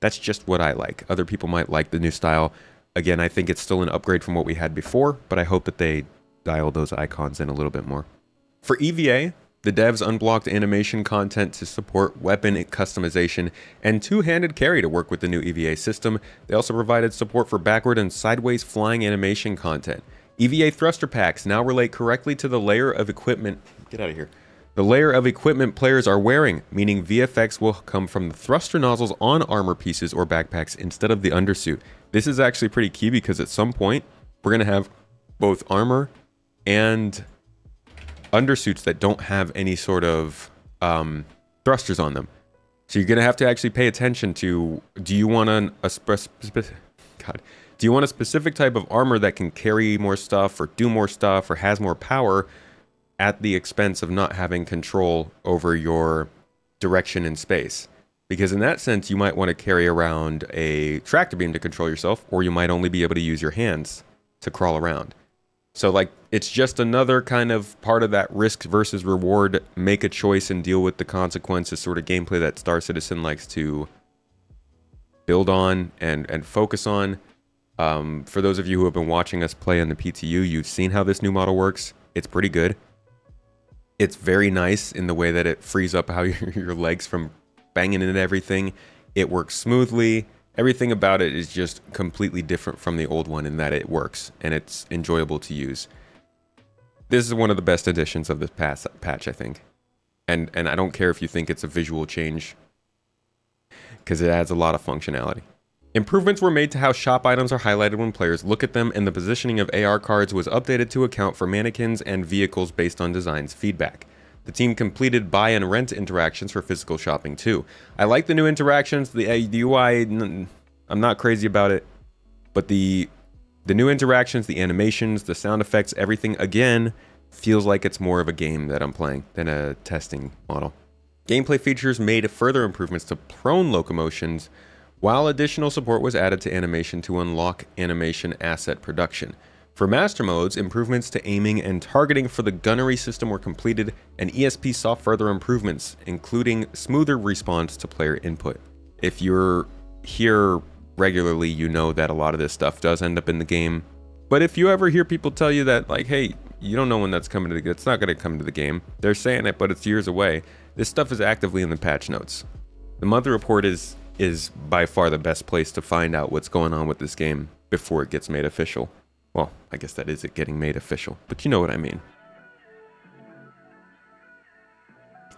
that's just what I like. Other people might like the new style. Again, I think it's still an upgrade from what we had before, but I hope that they dial those icons in a little bit more. For EVA, the devs unblocked animation content to support weapon customization and two-handed carry to work with the new EVA system. They also provided support for backward and sideways flying animation content. EVA thruster packs now relate correctly to the layer of equipment. Get out of here. The layer of equipment players are wearing, meaning VFX will come from the thruster nozzles on armor pieces or backpacks instead of the undersuit. This is actually pretty key because at some point, we're going to have both armor and undersuits that don't have any sort of um, thrusters on them. So you're going to have to actually pay attention to, do you want an, a God, do you want a specific type of armor that can carry more stuff or do more stuff or has more power at the expense of not having control over your direction in space. Because in that sense, you might want to carry around a tractor beam to control yourself, or you might only be able to use your hands to crawl around. So, like, it's just another kind of part of that risk versus reward, make a choice and deal with the consequences sort of gameplay that Star Citizen likes to build on and, and focus on. Um, for those of you who have been watching us play on the PTU, you've seen how this new model works. It's pretty good. It's very nice in the way that it frees up how your, your legs from banging into everything. It works smoothly. Everything about it is just completely different from the old one in that it works and it's enjoyable to use. This is one of the best additions of this pass, patch, I think. And, and I don't care if you think it's a visual change because it adds a lot of functionality. Improvements were made to how shop items are highlighted when players look at them, and the positioning of AR cards was updated to account for mannequins and vehicles based on design's feedback. The team completed buy and rent interactions for physical shopping too. I like the new interactions. The, uh, the UI, I'm not crazy about it, but the the new interactions, the animations, the sound effects, everything again feels like it's more of a game that I'm playing than a testing model. Gameplay features made further improvements to prone locomotions while additional support was added to animation to unlock animation asset production. For master modes, improvements to aiming and targeting for the gunnery system were completed, and ESP saw further improvements, including smoother response to player input. If you're here regularly, you know that a lot of this stuff does end up in the game. But if you ever hear people tell you that, like, hey, you don't know when that's coming to the it's not going to come to the game. They're saying it, but it's years away. This stuff is actively in the patch notes. The monthly report is is by far the best place to find out what's going on with this game before it gets made official. Well, I guess that is it getting made official, but you know what I mean.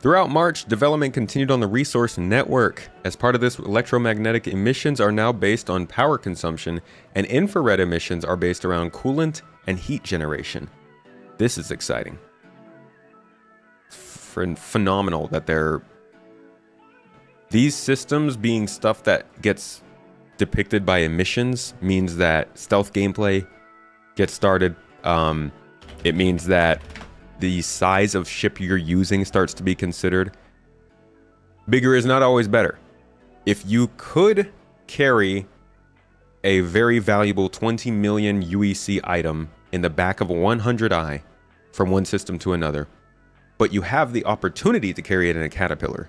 Throughout March, development continued on the Resource Network. As part of this, electromagnetic emissions are now based on power consumption, and infrared emissions are based around coolant and heat generation. This is exciting. F phenomenal that they're these systems being stuff that gets depicted by emissions means that stealth gameplay gets started. Um, it means that the size of ship you're using starts to be considered. Bigger is not always better. If you could carry a very valuable 20 million UEC item in the back of a 100i from one system to another, but you have the opportunity to carry it in a Caterpillar,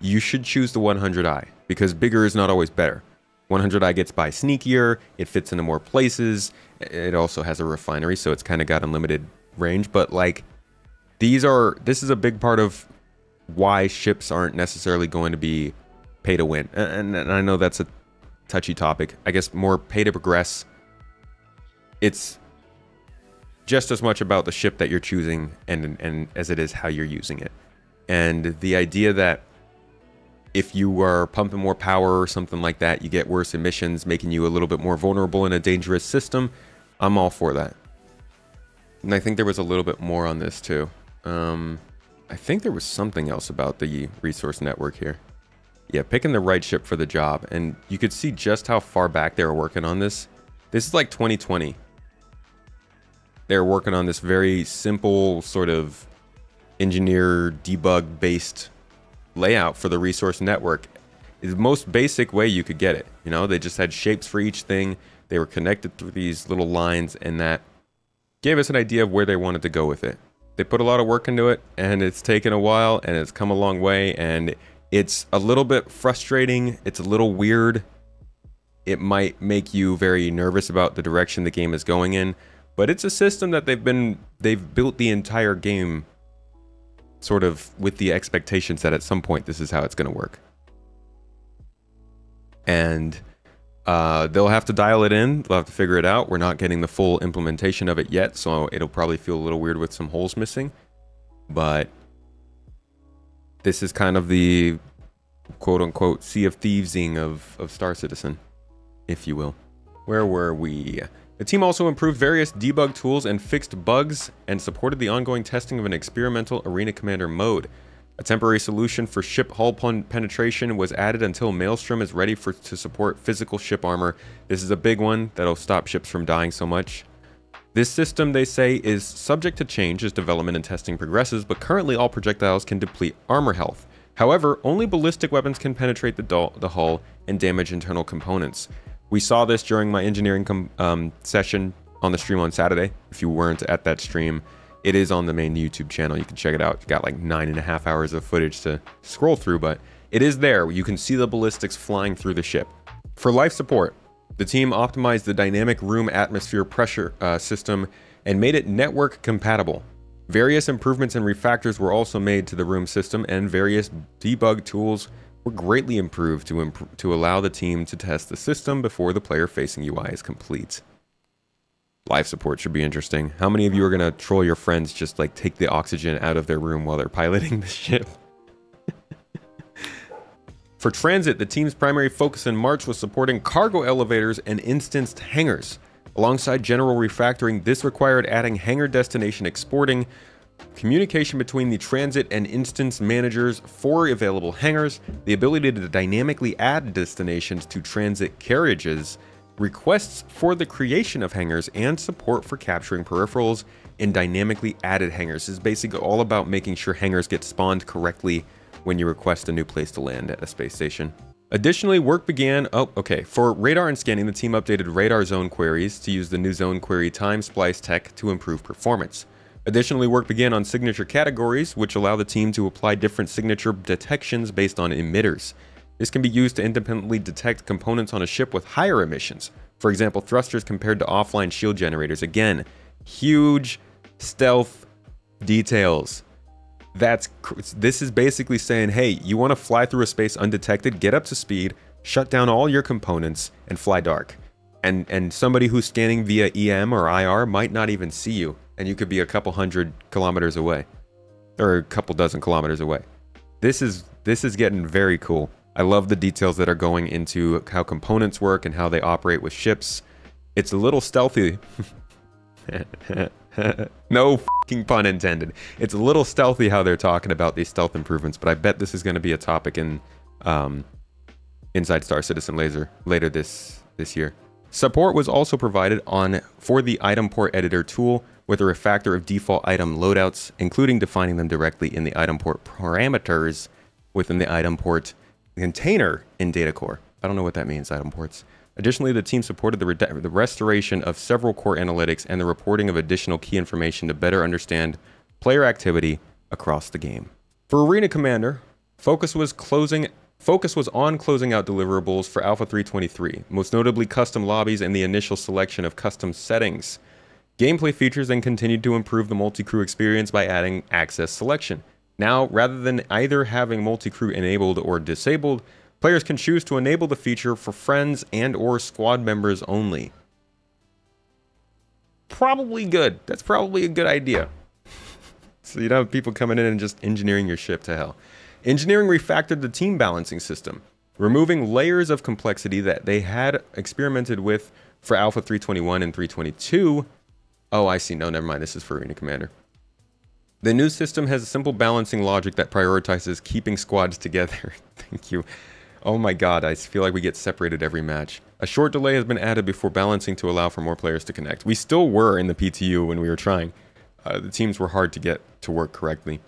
you should choose the 100i because bigger is not always better. 100i gets by sneakier, it fits into more places, it also has a refinery, so it's kind of got unlimited range. But like, these are, this is a big part of why ships aren't necessarily going to be pay to win. And, and I know that's a touchy topic. I guess more pay to progress it's just as much about the ship that you're choosing and and as it is how you're using it. And the idea that if you are pumping more power or something like that, you get worse emissions, making you a little bit more vulnerable in a dangerous system. I'm all for that. And I think there was a little bit more on this too. Um, I think there was something else about the resource network here. Yeah, picking the right ship for the job. And you could see just how far back they were working on this. This is like 2020. They're working on this very simple sort of engineer debug based layout for the resource network is the most basic way you could get it. You know, they just had shapes for each thing. They were connected through these little lines, and that gave us an idea of where they wanted to go with it. They put a lot of work into it, and it's taken a while, and it's come a long way, and it's a little bit frustrating. It's a little weird. It might make you very nervous about the direction the game is going in, but it's a system that they've been they've built the entire game sort of with the expectations that at some point this is how it's going to work. And uh, they'll have to dial it in. They'll have to figure it out. We're not getting the full implementation of it yet, so it'll probably feel a little weird with some holes missing. But this is kind of the quote unquote Sea of Thievesing of, of Star Citizen, if you will. Where were we? The team also improved various debug tools and fixed bugs and supported the ongoing testing of an experimental Arena Commander mode. A temporary solution for ship hull penetration was added until Maelstrom is ready for to support physical ship armor. This is a big one that'll stop ships from dying so much. This system, they say, is subject to change as development and testing progresses, but currently all projectiles can deplete armor health. However, only ballistic weapons can penetrate the, the hull and damage internal components. We saw this during my engineering um, session on the stream on Saturday. If you weren't at that stream, it is on the main YouTube channel. You can check it out. It's got like nine and a half hours of footage to scroll through, but it is there. You can see the ballistics flying through the ship. For life support, the team optimized the dynamic room atmosphere pressure uh, system and made it network compatible. Various improvements and refactors were also made to the room system, and various debug tools were greatly improved to, imp to allow the team to test the system before the player-facing UI is complete. Life support should be interesting. How many of you are going to troll your friends just like take the oxygen out of their room while they're piloting the ship? For transit, the team's primary focus in March was supporting cargo elevators and instanced hangars. Alongside general refactoring, this required adding hangar destination exporting, communication between the transit and instance managers for available hangars, the ability to dynamically add destinations to transit carriages, requests for the creation of hangars, and support for capturing peripherals and dynamically added hangars. This is basically all about making sure hangars get spawned correctly when you request a new place to land at a space station. Additionally, work began, oh, okay, for radar and scanning, the team updated radar zone queries to use the new zone query time splice tech to improve performance. Additionally, work began on signature categories, which allow the team to apply different signature detections based on emitters. This can be used to independently detect components on a ship with higher emissions. For example, thrusters compared to offline shield generators. Again, huge stealth details. That's this is basically saying, hey, you want to fly through a space undetected, get up to speed, shut down all your components, and fly dark. And and somebody who's scanning via EM or IR might not even see you and you could be a couple hundred kilometers away or a couple dozen kilometers away. This is this is getting very cool. I love the details that are going into how components work and how they operate with ships. It's a little stealthy. no fucking pun intended. It's a little stealthy how they're talking about these stealth improvements, but I bet this is going to be a topic in um, Inside Star Citizen Laser later this this year. Support was also provided on for the item port editor tool with a refactor of default item loadouts, including defining them directly in the item port parameters within the item port container in data core. I don't know what that means, item ports. Additionally, the team supported the, the restoration of several core analytics and the reporting of additional key information to better understand player activity across the game. For Arena Commander, focus was closing Focus was on closing out deliverables for Alpha 323, most notably custom lobbies and the initial selection of custom settings. Gameplay features then continued to improve the multi-crew experience by adding access selection. Now, rather than either having multi-crew enabled or disabled, players can choose to enable the feature for friends and or squad members only. probably good. That's probably a good idea. so you don't have people coming in and just engineering your ship to hell. Engineering refactored the team balancing system, removing layers of complexity that they had experimented with for Alpha 321 and 322. Oh, I see. No, never mind. This is for Arena Commander. The new system has a simple balancing logic that prioritizes keeping squads together. Thank you. Oh my god, I feel like we get separated every match. A short delay has been added before balancing to allow for more players to connect. We still were in the PTU when we were trying. Uh, the teams were hard to get to work correctly.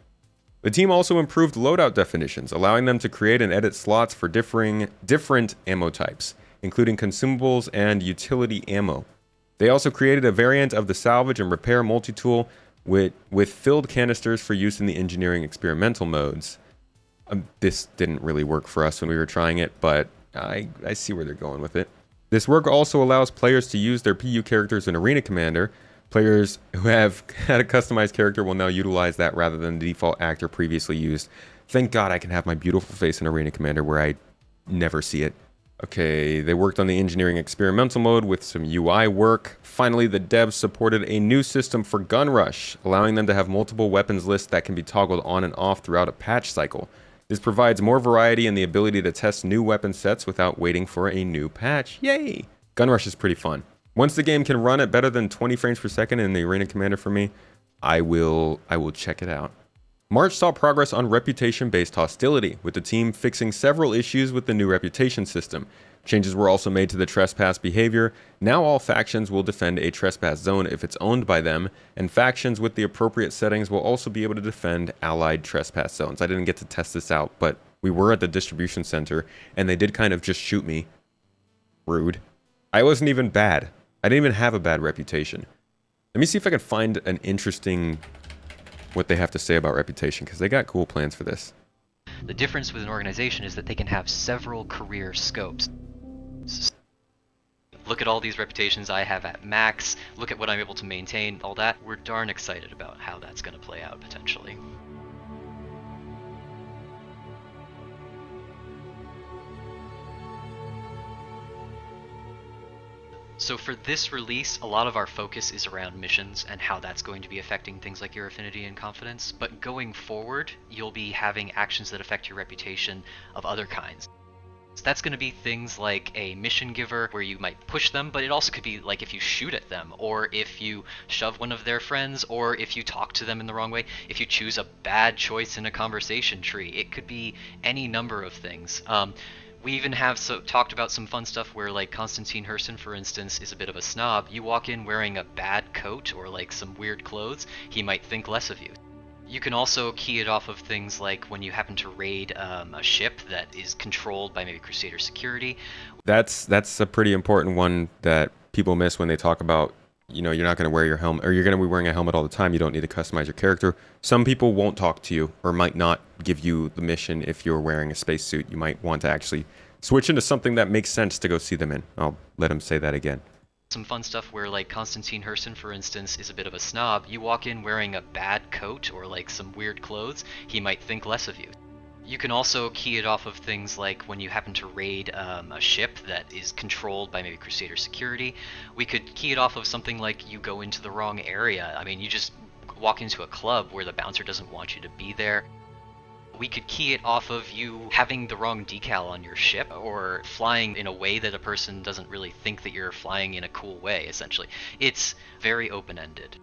The team also improved loadout definitions, allowing them to create and edit slots for differing, different ammo types, including consumables and utility ammo. They also created a variant of the salvage and repair multi-tool with, with filled canisters for use in the engineering experimental modes. Um, this didn't really work for us when we were trying it, but I, I see where they're going with it. This work also allows players to use their PU characters in Arena Commander. Players who have had a customized character will now utilize that rather than the default actor previously used. Thank God I can have my beautiful face in Arena Commander where I never see it. Okay, they worked on the engineering experimental mode with some UI work. Finally, the devs supported a new system for Gun Rush, allowing them to have multiple weapons lists that can be toggled on and off throughout a patch cycle. This provides more variety and the ability to test new weapon sets without waiting for a new patch. Yay! Gun Rush is pretty fun. Once the game can run at better than 20 frames per second in the Arena Commander for me, I will I will check it out. March saw progress on reputation-based hostility, with the team fixing several issues with the new reputation system. Changes were also made to the trespass behavior. Now all factions will defend a trespass zone if it's owned by them, and factions with the appropriate settings will also be able to defend allied trespass zones. I didn't get to test this out, but we were at the distribution center, and they did kind of just shoot me. Rude. I wasn't even bad. I didn't even have a bad reputation. Let me see if I can find an interesting what they have to say about reputation because they got cool plans for this. The difference with an organization is that they can have several career scopes. Look at all these reputations I have at max, look at what I'm able to maintain, all that. We're darn excited about how that's going to play out potentially. So for this release, a lot of our focus is around missions and how that's going to be affecting things like your affinity and confidence. But going forward, you'll be having actions that affect your reputation of other kinds. So that's going to be things like a mission giver where you might push them, but it also could be like if you shoot at them, or if you shove one of their friends, or if you talk to them in the wrong way, if you choose a bad choice in a conversation tree. It could be any number of things. Um, we even have so, talked about some fun stuff where like Constantine Hurston for instance is a bit of a snob. You walk in wearing a bad coat or like some weird clothes, he might think less of you. You can also key it off of things like when you happen to raid um, a ship that is controlled by maybe Crusader security. That's that's a pretty important one that people miss when they talk about you know you're not going to wear your helmet or you're going to be wearing a helmet all the time. You don't need to customize your character. Some people won't talk to you or might not give you the mission if you're wearing a spacesuit. You might want to actually switch into something that makes sense to go see them in. I'll let him say that again. Some fun stuff where like Constantine Hurston for instance is a bit of a snob. You walk in wearing a bad coat or like some weird clothes he might think less of you you can also key it off of things like when you happen to raid um, a ship that is controlled by maybe Crusader security. We could key it off of something like you go into the wrong area. I mean, you just walk into a club where the bouncer doesn't want you to be there. We could key it off of you having the wrong decal on your ship or flying in a way that a person doesn't really think that you're flying in a cool way, essentially. It's very open ended.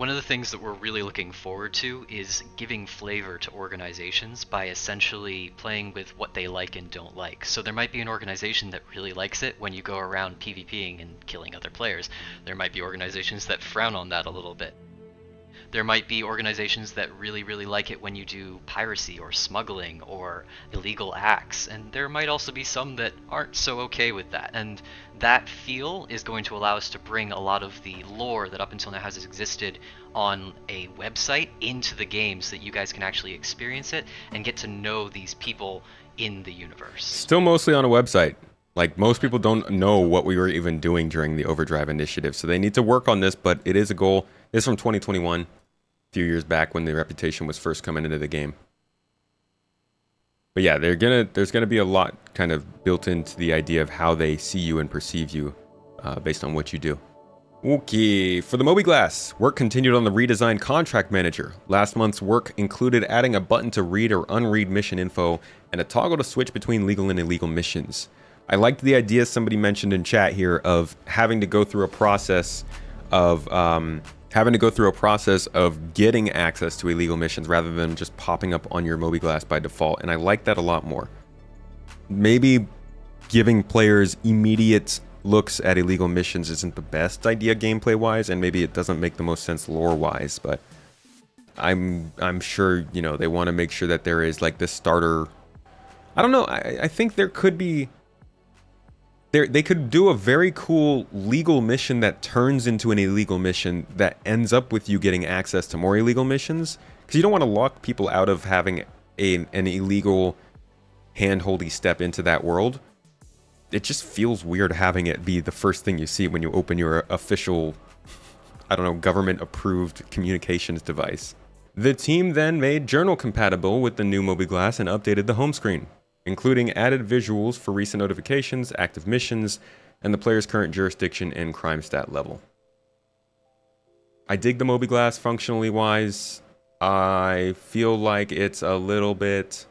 One of the things that we're really looking forward to is giving flavor to organizations by essentially playing with what they like and don't like. So there might be an organization that really likes it when you go around PvPing and killing other players. There might be organizations that frown on that a little bit. There might be organizations that really, really like it when you do piracy or smuggling or illegal acts, and there might also be some that aren't so okay with that. And that feel is going to allow us to bring a lot of the lore that up until now has existed on a website into the game so that you guys can actually experience it and get to know these people in the universe. Still mostly on a website. Like most people don't know what we were even doing during the Overdrive initiative, so they need to work on this. But it is a goal. It's from 2021 few years back when the reputation was first coming into the game. But yeah, they're gonna there's gonna be a lot kind of built into the idea of how they see you and perceive you uh, based on what you do. Okay, for the Moby mobiGlas, work continued on the redesigned contract manager. Last month's work included adding a button to read or unread mission info and a toggle to switch between legal and illegal missions. I liked the idea somebody mentioned in chat here of having to go through a process of um, having to go through a process of getting access to illegal missions rather than just popping up on your Moby mobiGlas by default, and I like that a lot more. Maybe giving players immediate looks at illegal missions isn't the best idea gameplay wise, and maybe it doesn't make the most sense lore wise, but I'm I'm sure you know they want to make sure that there is like this starter. I don't know. I, I think there could be they they could do a very cool legal mission that turns into an illegal mission that ends up with you getting access to more illegal missions because you don't want to lock people out of having a, an illegal handholdy step into that world. It just feels weird having it be the first thing you see when you open your official i don't know government approved communications device. The team then made journal compatible with the new mobiGlas and updated the home screen including added visuals for recent notifications, active missions, and the player's current jurisdiction and crime stat level. I dig the Moby mobiGlas functionally wise. I feel like it's a little bit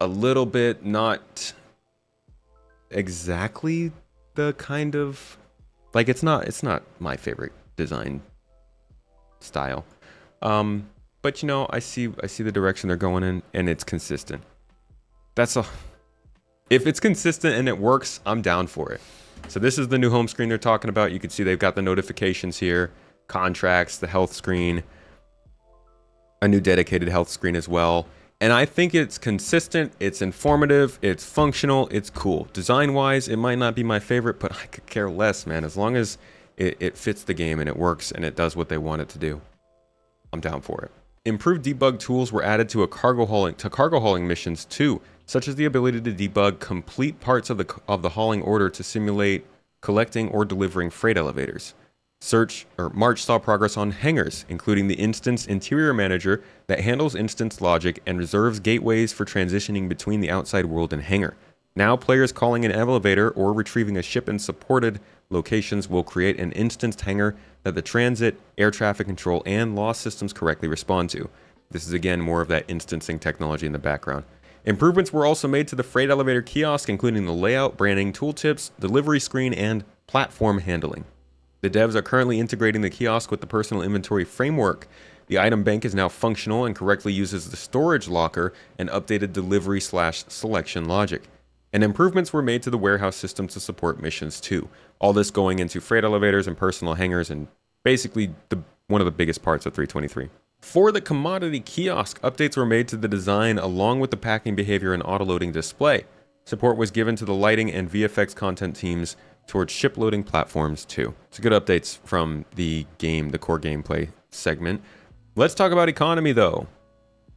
a little bit not exactly the kind of like it's not it's not my favorite design style. Um but you know, I see I see the direction they're going in and it's consistent. That's a if it's consistent and it works, I'm down for it. So this is the new home screen they're talking about. You can see they've got the notifications here, contracts, the health screen, a new dedicated health screen as well. And I think it's consistent, it's informative, it's functional, it's cool. Design-wise, it might not be my favorite, but I could care less, man. As long as it, it fits the game and it works and it does what they want it to do, I'm down for it. Improved debug tools were added to a cargo hauling to cargo hauling missions too such as the ability to debug complete parts of the, of the hauling order to simulate collecting or delivering freight elevators. Search or March saw progress on hangars, including the instance interior manager that handles instance logic and reserves gateways for transitioning between the outside world and hangar. Now, players calling an elevator or retrieving a ship in supported locations will create an instanced hangar that the transit, air traffic control, and law systems correctly respond to. This is again more of that instancing technology in the background. Improvements were also made to the freight elevator kiosk, including the layout, branding, tooltips, delivery screen, and platform handling. The devs are currently integrating the kiosk with the personal inventory framework. The item bank is now functional and correctly uses the storage locker and updated delivery slash selection logic. And improvements were made to the warehouse system to support missions too. All this going into freight elevators and personal hangars and basically the, one of the biggest parts of 323. For the commodity kiosk, updates were made to the design along with the packing behavior and autoloading display. Support was given to the lighting and VFX content teams towards ship loading platforms too. It's good updates from the game, the core gameplay segment. Let's talk about economy though.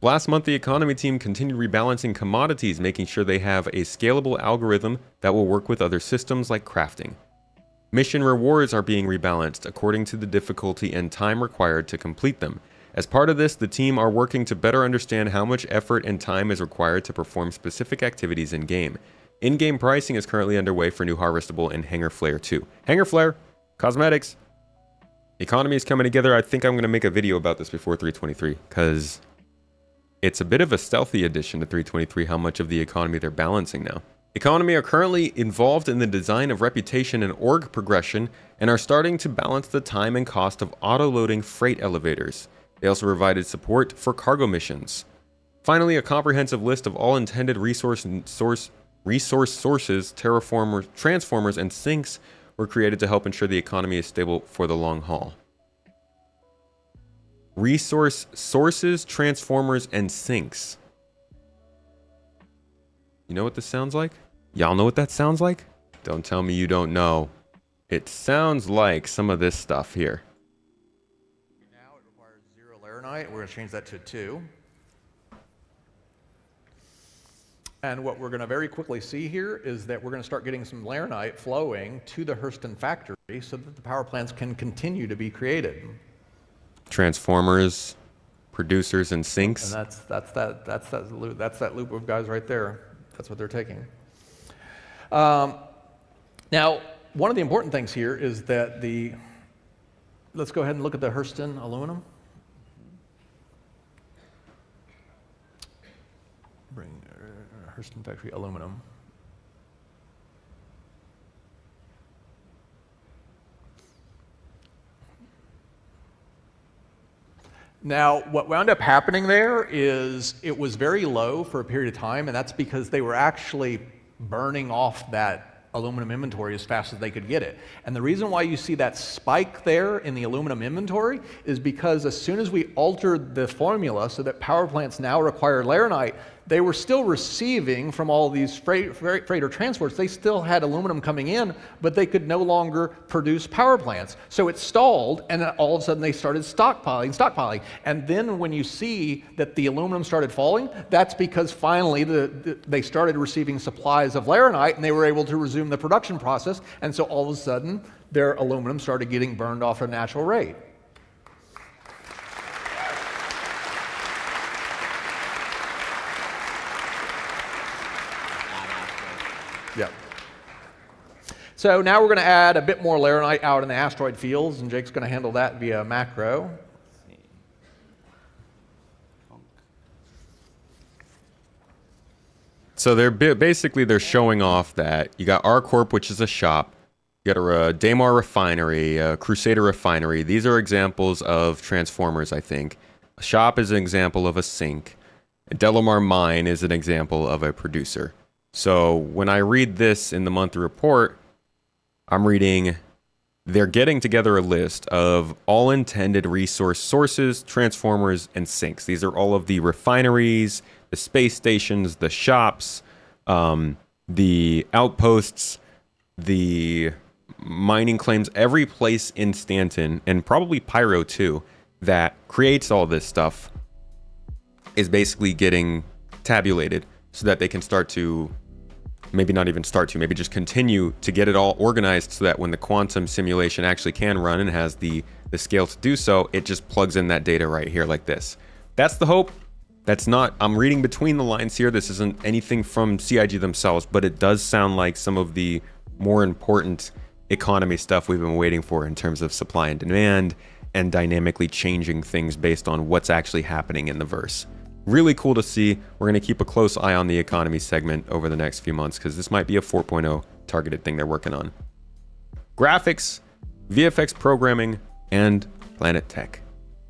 Last month, the economy team continued rebalancing commodities, making sure they have a scalable algorithm that will work with other systems like crafting. Mission rewards are being rebalanced according to the difficulty and time required to complete them, as part of this, the team are working to better understand how much effort and time is required to perform specific activities in game. In game pricing is currently underway for new Harvestable and Hangar Flare 2. Hangar Flare, cosmetics, economy is coming together. I think I'm going to make a video about this before 323 because it's a bit of a stealthy addition to 323 how much of the economy they're balancing now. Economy are currently involved in the design of reputation and org progression and are starting to balance the time and cost of auto-loading freight elevators. They also provided support for cargo missions. Finally, a comprehensive list of all intended resource source resource sources, terraformers, transformers, and sinks were created to help ensure the economy is stable for the long haul. Resource sources, transformers, and sinks. You know what this sounds like? Y'all know what that sounds like? Don't tell me you don't know. It sounds like some of this stuff here. We're going to change that to 2. And what we're going to very quickly see here is that we're going to start getting some Laranite flowing to the Hurston factory so that the power plants can continue to be created. Transformers, producers, and sinks. And that's, that's, that, that's, that, loop, that's that loop of guys right there. That's what they're taking. Um, now, one of the important things here is that the, let's go ahead and look at the Hurston aluminum. Bring uh, factory aluminum. Now, what wound up happening there is it was very low for a period of time, and that's because they were actually burning off that aluminum inventory as fast as they could get it. And the reason why you see that spike there in the aluminum inventory is because as soon as we altered the formula so that power plants now require laranite, they were still receiving from all these freight, freight, freighter transports, they still had aluminum coming in, but they could no longer produce power plants. So it stalled, and all of a sudden they started stockpiling, stockpiling. And then when you see that the aluminum started falling, that's because finally the, the, they started receiving supplies of laranite and they were able to resume the production process. And so all of a sudden, their aluminum started getting burned off at a natural rate. So now we're going to add a bit more laranite out in the asteroid fields, and Jake's going to handle that via macro. So they're basically they're showing off that you got R Corp, which is a shop. You got a uh, Daymar refinery, a Crusader refinery. These are examples of transformers, I think. A shop is an example of a sink. A Delamar mine is an example of a producer. So when I read this in the monthly report, I'm reading they're getting together a list of all intended resource sources, transformers, and sinks. These are all of the refineries, the space stations, the shops, um, the outposts, the mining claims, every place in Stanton, and probably Pyro too, that creates all this stuff is basically getting tabulated so that they can start to maybe not even start to, maybe just continue to get it all organized so that when the quantum simulation actually can run and has the, the scale to do so, it just plugs in that data right here like this. That's the hope. That's not, I'm reading between the lines here. This isn't anything from CIG themselves, but it does sound like some of the more important economy stuff we've been waiting for in terms of supply and demand and dynamically changing things based on what's actually happening in the verse. Really cool to see. We're going to keep a close eye on the economy segment over the next few months because this might be a 4.0 targeted thing they're working on. Graphics, VFX programming, and Planet Tech.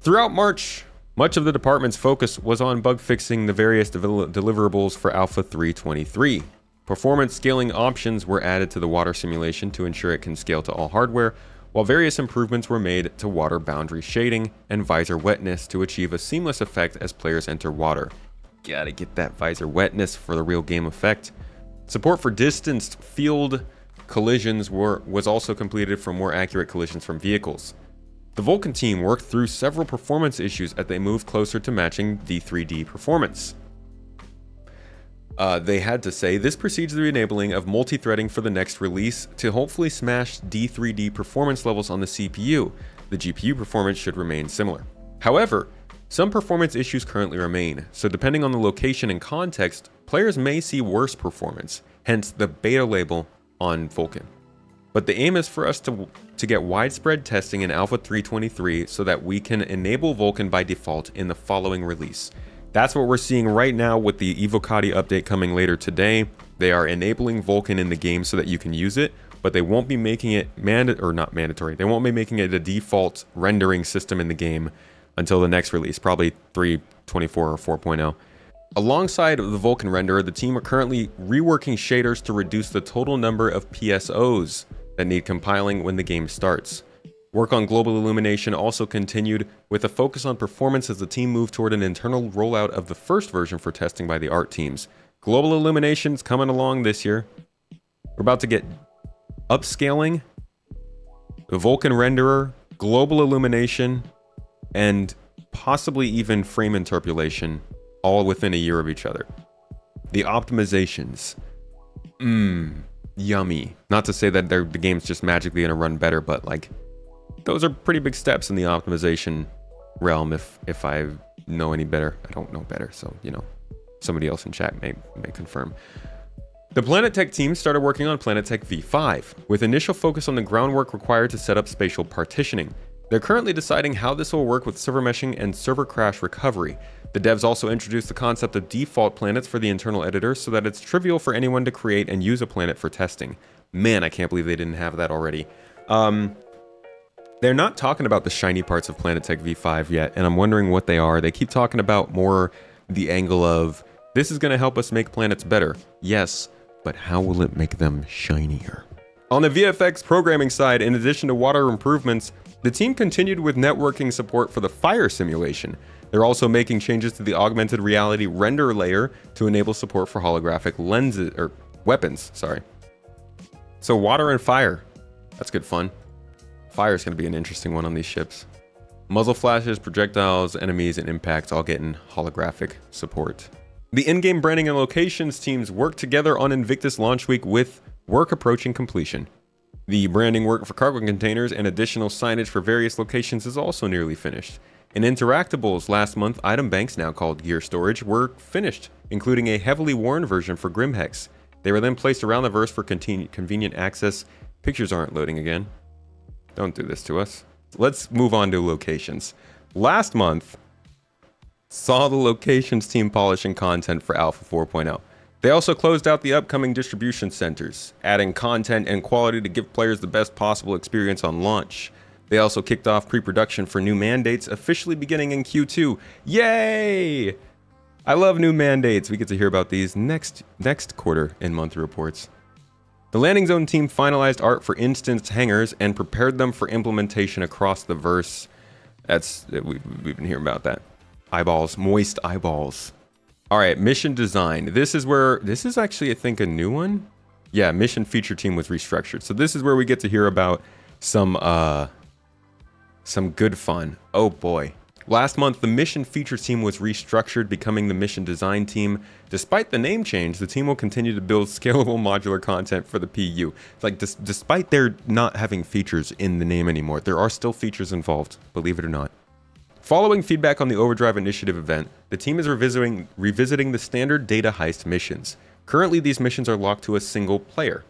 Throughout March, much of the department's focus was on bug fixing the various deliverables for Alpha 323. Performance scaling options were added to the water simulation to ensure it can scale to all hardware, while various improvements were made to water boundary shading and visor wetness to achieve a seamless effect as players enter water. Gotta get that visor wetness for the real game effect. Support for distanced field collisions were, was also completed for more accurate collisions from vehicles. The Vulkan team worked through several performance issues as they moved closer to matching D3D performance. Uh, they had to say this precedes the enabling of multi-threading for the next release to hopefully smash D3D performance levels on the CPU. The GPU performance should remain similar. However, some performance issues currently remain, so depending on the location and context, players may see worse performance, hence the beta label on Vulkan. But the aim is for us to, to get widespread testing in Alpha 323 so that we can enable Vulkan by default in the following release. That's what we're seeing right now with the Evocati update coming later today. They are enabling Vulkan in the game so that you can use it, but they won't be making it manda- or not mandatory. They won't be making it a default rendering system in the game until the next release, probably 3.24 or 4.0. Alongside the Vulkan renderer, the team are currently reworking shaders to reduce the total number of PSOs that need compiling when the game starts. Work on global illumination also continued, with a focus on performance as the team moved toward an internal rollout of the first version for testing by the art teams. Global illumination's coming along this year. We're about to get upscaling, the Vulkan renderer, global illumination, and possibly even frame interpolation all within a year of each other. The optimizations. Mmm, yummy. Not to say that the game's just magically gonna run better, but like those are pretty big steps in the optimization realm if if I know any better. I don't know better, so you know, somebody else in chat may may confirm. The Planet Tech team started working on Planet Tech V5, with initial focus on the groundwork required to set up spatial partitioning. They're currently deciding how this will work with server meshing and server crash recovery. The devs also introduced the concept of default planets for the internal editor so that it's trivial for anyone to create and use a planet for testing. Man, I can't believe they didn't have that already. Um, they're not talking about the shiny parts of Planet Tech V5 yet, and I'm wondering what they are. They keep talking about more the angle of this is going to help us make planets better. Yes, but how will it make them shinier? On the VFX programming side, in addition to water improvements, the team continued with networking support for the fire simulation. They're also making changes to the augmented reality render layer to enable support for holographic lenses or weapons, sorry. So water and fire. That's good fun. Fire is going to be an interesting one on these ships. Muzzle flashes, projectiles, enemies, and impacts all getting holographic support. The in-game branding and locations teams work together on Invictus launch week with work approaching completion. The branding work for cargo containers and additional signage for various locations is also nearly finished. In Interactables last month, item banks, now called Gear Storage, were finished, including a heavily worn version for Grimhex. They were then placed around the verse for convenient access. Pictures aren't loading again. Don't do this to us. Let's move on to locations. Last month, saw the locations team polishing content for Alpha 4.0. They also closed out the upcoming distribution centers, adding content and quality to give players the best possible experience on launch. They also kicked off pre-production for new mandates officially beginning in Q2. Yay! I love new mandates. We get to hear about these next next quarter in monthly reports. The landing zone team finalized art for instance hangars and prepared them for implementation across the verse. That's we've been hearing about that. Eyeballs, moist eyeballs. All right, mission design. This is where, this is actually, I think, a new one. Yeah, mission feature team was restructured. So this is where we get to hear about some, uh, some good fun. Oh boy. Last month, the mission feature team was restructured, becoming the mission design team. Despite the name change, the team will continue to build scalable modular content for the PU. Like, dis despite their not having features in the name anymore, there are still features involved, believe it or not. Following feedback on the Overdrive Initiative event, the team is revisiting, revisiting the standard data heist missions. Currently, these missions are locked to a single player,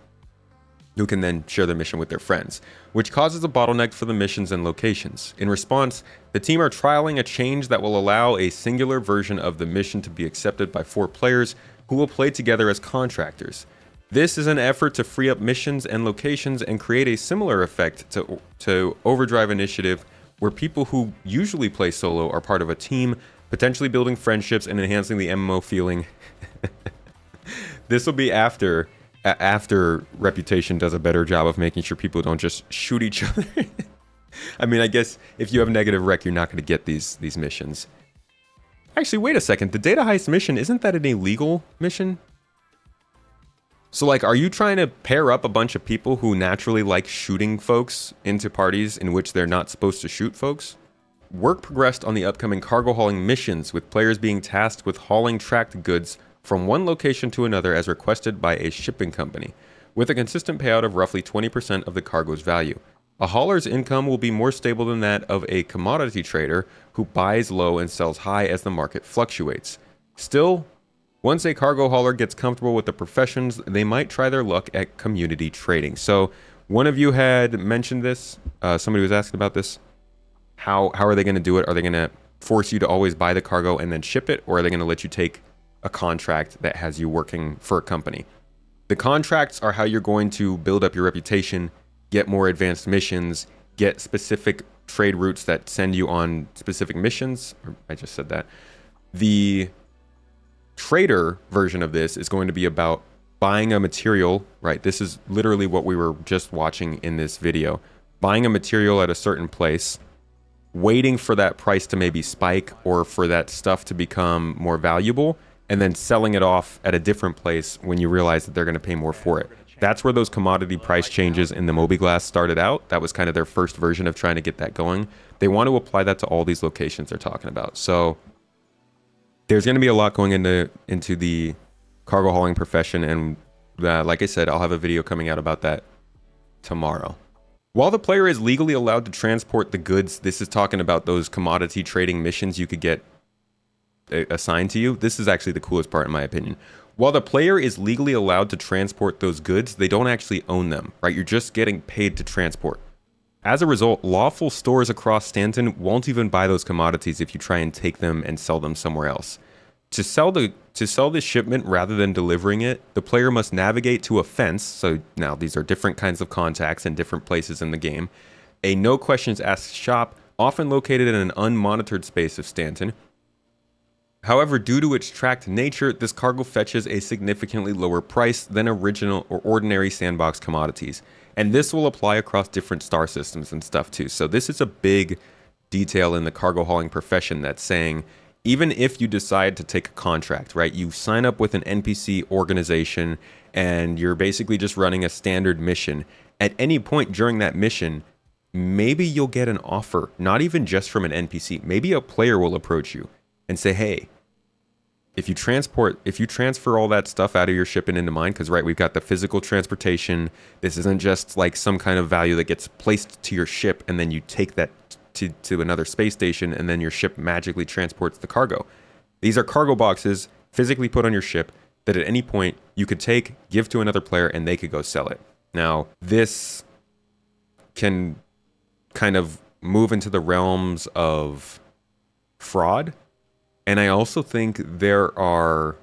who can then share the mission with their friends, which causes a bottleneck for the missions and locations. In response, the team are trialing a change that will allow a singular version of the mission to be accepted by four players who will play together as contractors. This is an effort to free up missions and locations and create a similar effect to, to Overdrive Initiative where people who usually play solo are part of a team, potentially building friendships and enhancing the MMO feeling. this will be after after Reputation does a better job of making sure people don't just shoot each other. I mean, I guess if you have negative rec, you're not going to get these these missions. Actually, wait a second. The data heist mission, isn't that an illegal mission? So like, are you trying to pair up a bunch of people who naturally like shooting folks into parties in which they're not supposed to shoot folks? Work progressed on the upcoming cargo hauling missions, with players being tasked with hauling tracked goods from one location to another as requested by a shipping company, with a consistent payout of roughly 20% of the cargo's value. A hauler's income will be more stable than that of a commodity trader who buys low and sells high as the market fluctuates. Still, once a cargo hauler gets comfortable with the professions, they might try their luck at community trading. So one of you had mentioned this. Uh, somebody was asking about this. How, how are they going to do it? Are they going to force you to always buy the cargo and then ship it? Or are they going to let you take a contract that has you working for a company? The contracts are how you're going to build up your reputation, get more advanced missions, get specific trade routes that send you on specific missions. I just said that. The trader version of this is going to be about buying a material, right? This is literally what we were just watching in this video. Buying a material at a certain place, waiting for that price to maybe spike or for that stuff to become more valuable, and then selling it off at a different place when you realize that they're going to pay more for it. That's where those commodity price changes in the mobiGlas started out. That was kind of their first version of trying to get that going. They want to apply that to all these locations they're talking about. So there's going to be a lot going into into the cargo hauling profession, and uh, like I said, I'll have a video coming out about that tomorrow. While the player is legally allowed to transport the goods, this is talking about those commodity trading missions you could get uh, assigned to you. This is actually the coolest part, in my opinion. While the player is legally allowed to transport those goods, they don't actually own them, right? You're just getting paid to transport. As a result, lawful stores across Stanton won't even buy those commodities if you try and take them and sell them somewhere else. To sell the to sell this shipment rather than delivering it, the player must navigate to a fence. So now these are different kinds of contacts in different places in the game. A no questions asked shop, often located in an unmonitored space of Stanton. However, due to its tracked nature, this cargo fetches a significantly lower price than original or ordinary sandbox commodities. And this will apply across different star systems and stuff too. So this is a big detail in the cargo hauling profession that's saying even if you decide to take a contract, right? You sign up with an NPC organization and you're basically just running a standard mission. At any point during that mission, maybe you'll get an offer, not even just from an NPC. Maybe a player will approach you and say, "Hey, if you transport if you transfer all that stuff out of your ship and into mine because right we've got the physical transportation this isn't just like some kind of value that gets placed to your ship and then you take that to, to another space station and then your ship magically transports the cargo. These are cargo boxes physically put on your ship that at any point you could take give to another player and they could go sell it. Now this can kind of move into the realms of fraud and I also think there are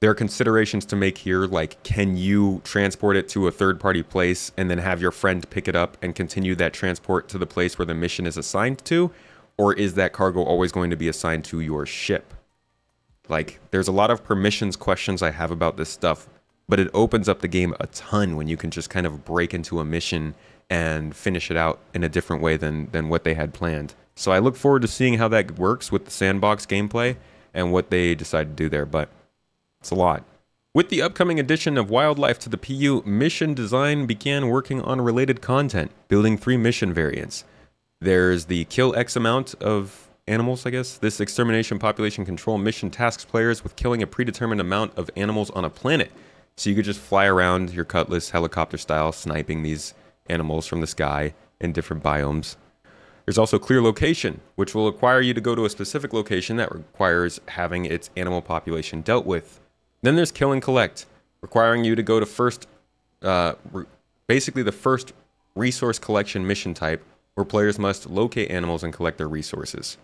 there are considerations to make here like can you transport it to a third party place and then have your friend pick it up and continue that transport to the place where the mission is assigned to? Or is that cargo always going to be assigned to your ship? Like there's a lot of permissions questions i have about this stuff but it opens up the game a ton when you can just kind of break into a mission and finish it out in a different way than than what they had planned so I look forward to seeing how that works with the sandbox gameplay and what they decide to do there, but it's a lot. With the upcoming addition of wildlife to the PU, Mission Design began working on related content, building three mission variants. There's the kill X amount of animals, I guess. This extermination population control mission tasks players with killing a predetermined amount of animals on a planet. So you could just fly around your cutlass helicopter style, sniping these animals from the sky in different biomes. There's also clear location, which will require you to go to a specific location that requires having its animal population dealt with. Then there's kill and collect, requiring you to go to first, uh, basically the first resource collection mission type, where players must locate animals and collect their resources,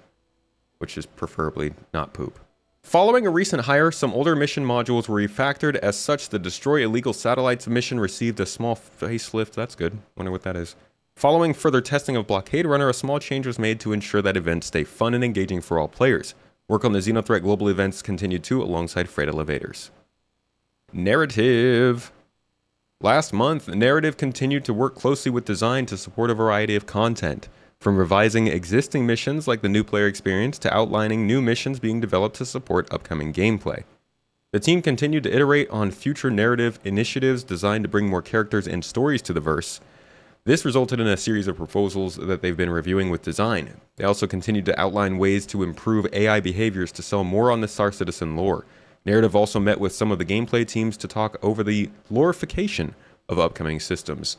which is preferably not poop. Following a recent hire, some older mission modules were refactored. As such, the Destroy Illegal Satellites mission received a small facelift. That's good. Wonder what that is. Following further testing of Blockade Runner, a small change was made to ensure that events stay fun and engaging for all players. Work on the Xenothreat global events continued too, alongside freight elevators. Narrative. Last month, Narrative continued to work closely with design to support a variety of content, from revising existing missions like the new player experience to outlining new missions being developed to support upcoming gameplay. The team continued to iterate on future narrative initiatives designed to bring more characters and stories to the verse, this resulted in a series of proposals that they've been reviewing with design. They also continued to outline ways to improve AI behaviors to sell more on the Star Citizen lore. Narrative also met with some of the gameplay teams to talk over the lorification of upcoming systems.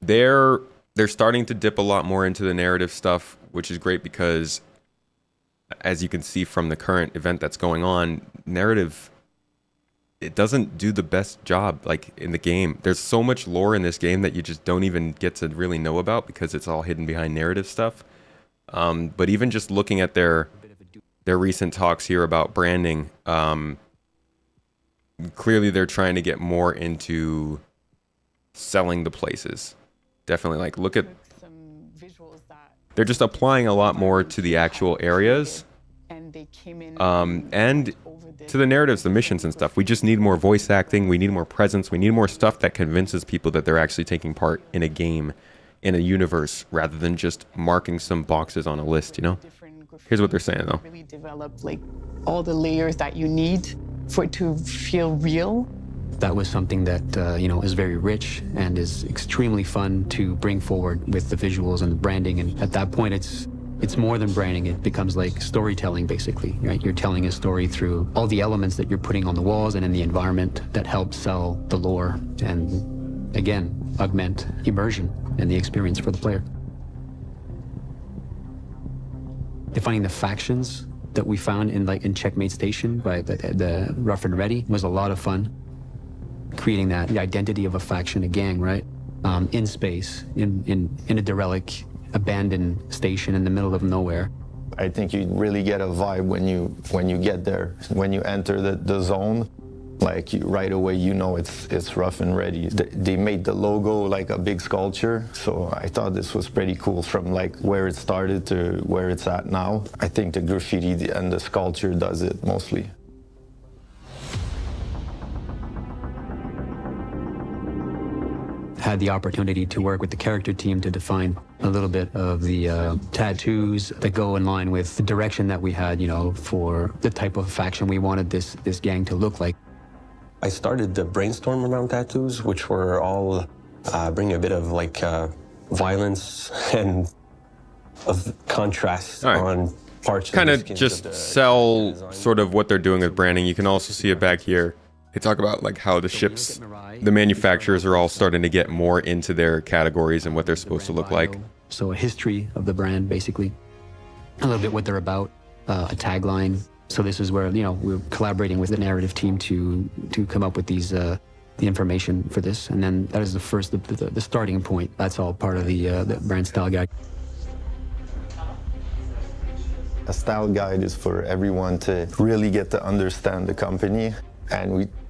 They're they're starting to dip a lot more into the narrative stuff, which is great because as you can see from the current event that's going on, narrative it doesn't do the best job like in the game. There's so much lore in this game that you just don't even get to really know about because it's all hidden behind narrative stuff. Um, but even just looking at their their recent talks here about branding, um, clearly they're trying to get more into selling the places. Definitely, like look at some visuals that they're just applying a lot more to the actual areas. And they came in. Um, and to the narratives, the missions and stuff. We just need more voice acting. We need more presence. We need more stuff that convinces people that they're actually taking part in a game, in a universe, rather than just marking some boxes on a list. You know. Here's what they're saying though. Really develop like all the layers that you need for it to feel real. That was something that uh, you know is very rich and is extremely fun to bring forward with the visuals and the branding. And at that point, it's it's more than branding. It becomes like storytelling, basically, right? You're telling a story through all the elements that you're putting on the walls and in the environment that help sell the lore and, again, augment immersion and the experience for the player. Defining the factions that we found in like in Checkmate Station by the, the Rough and Ready was a lot of fun. Creating that the identity of a faction, a gang, right? Um, in space, in, in, in a derelict, abandoned station in the middle of nowhere. I think you really get a vibe when you when you get there. When you enter the, the zone, like you, right away you know it's it's rough and ready. They, they made the logo like a big sculpture, so I thought this was pretty cool from like where it started to where it's at now. I think the graffiti and the sculpture does it mostly. Had the opportunity to work with the character team to define a little bit of the uh, tattoos that go in line with the direction that we had, you know, for the type of faction we wanted this this gang to look like. I started to brainstorm around tattoos, which were all uh, bringing a bit of like uh, violence and of contrast All right. on parts kind of of the skins just of the sell sort of what they're doing with branding. You can also see it back here. They talk about like how the ships, the manufacturers are all starting to get more into their categories and what they're supposed to look like. So a history of the brand, basically, a little bit what they're about, uh, a tagline. So this is where you know we're collaborating with the narrative team to to come up with these uh, the information for this, and then that is the first the, the, the starting point. That's all part of the uh, the brand style guide. A style guide is for everyone to really get to understand the company, and we you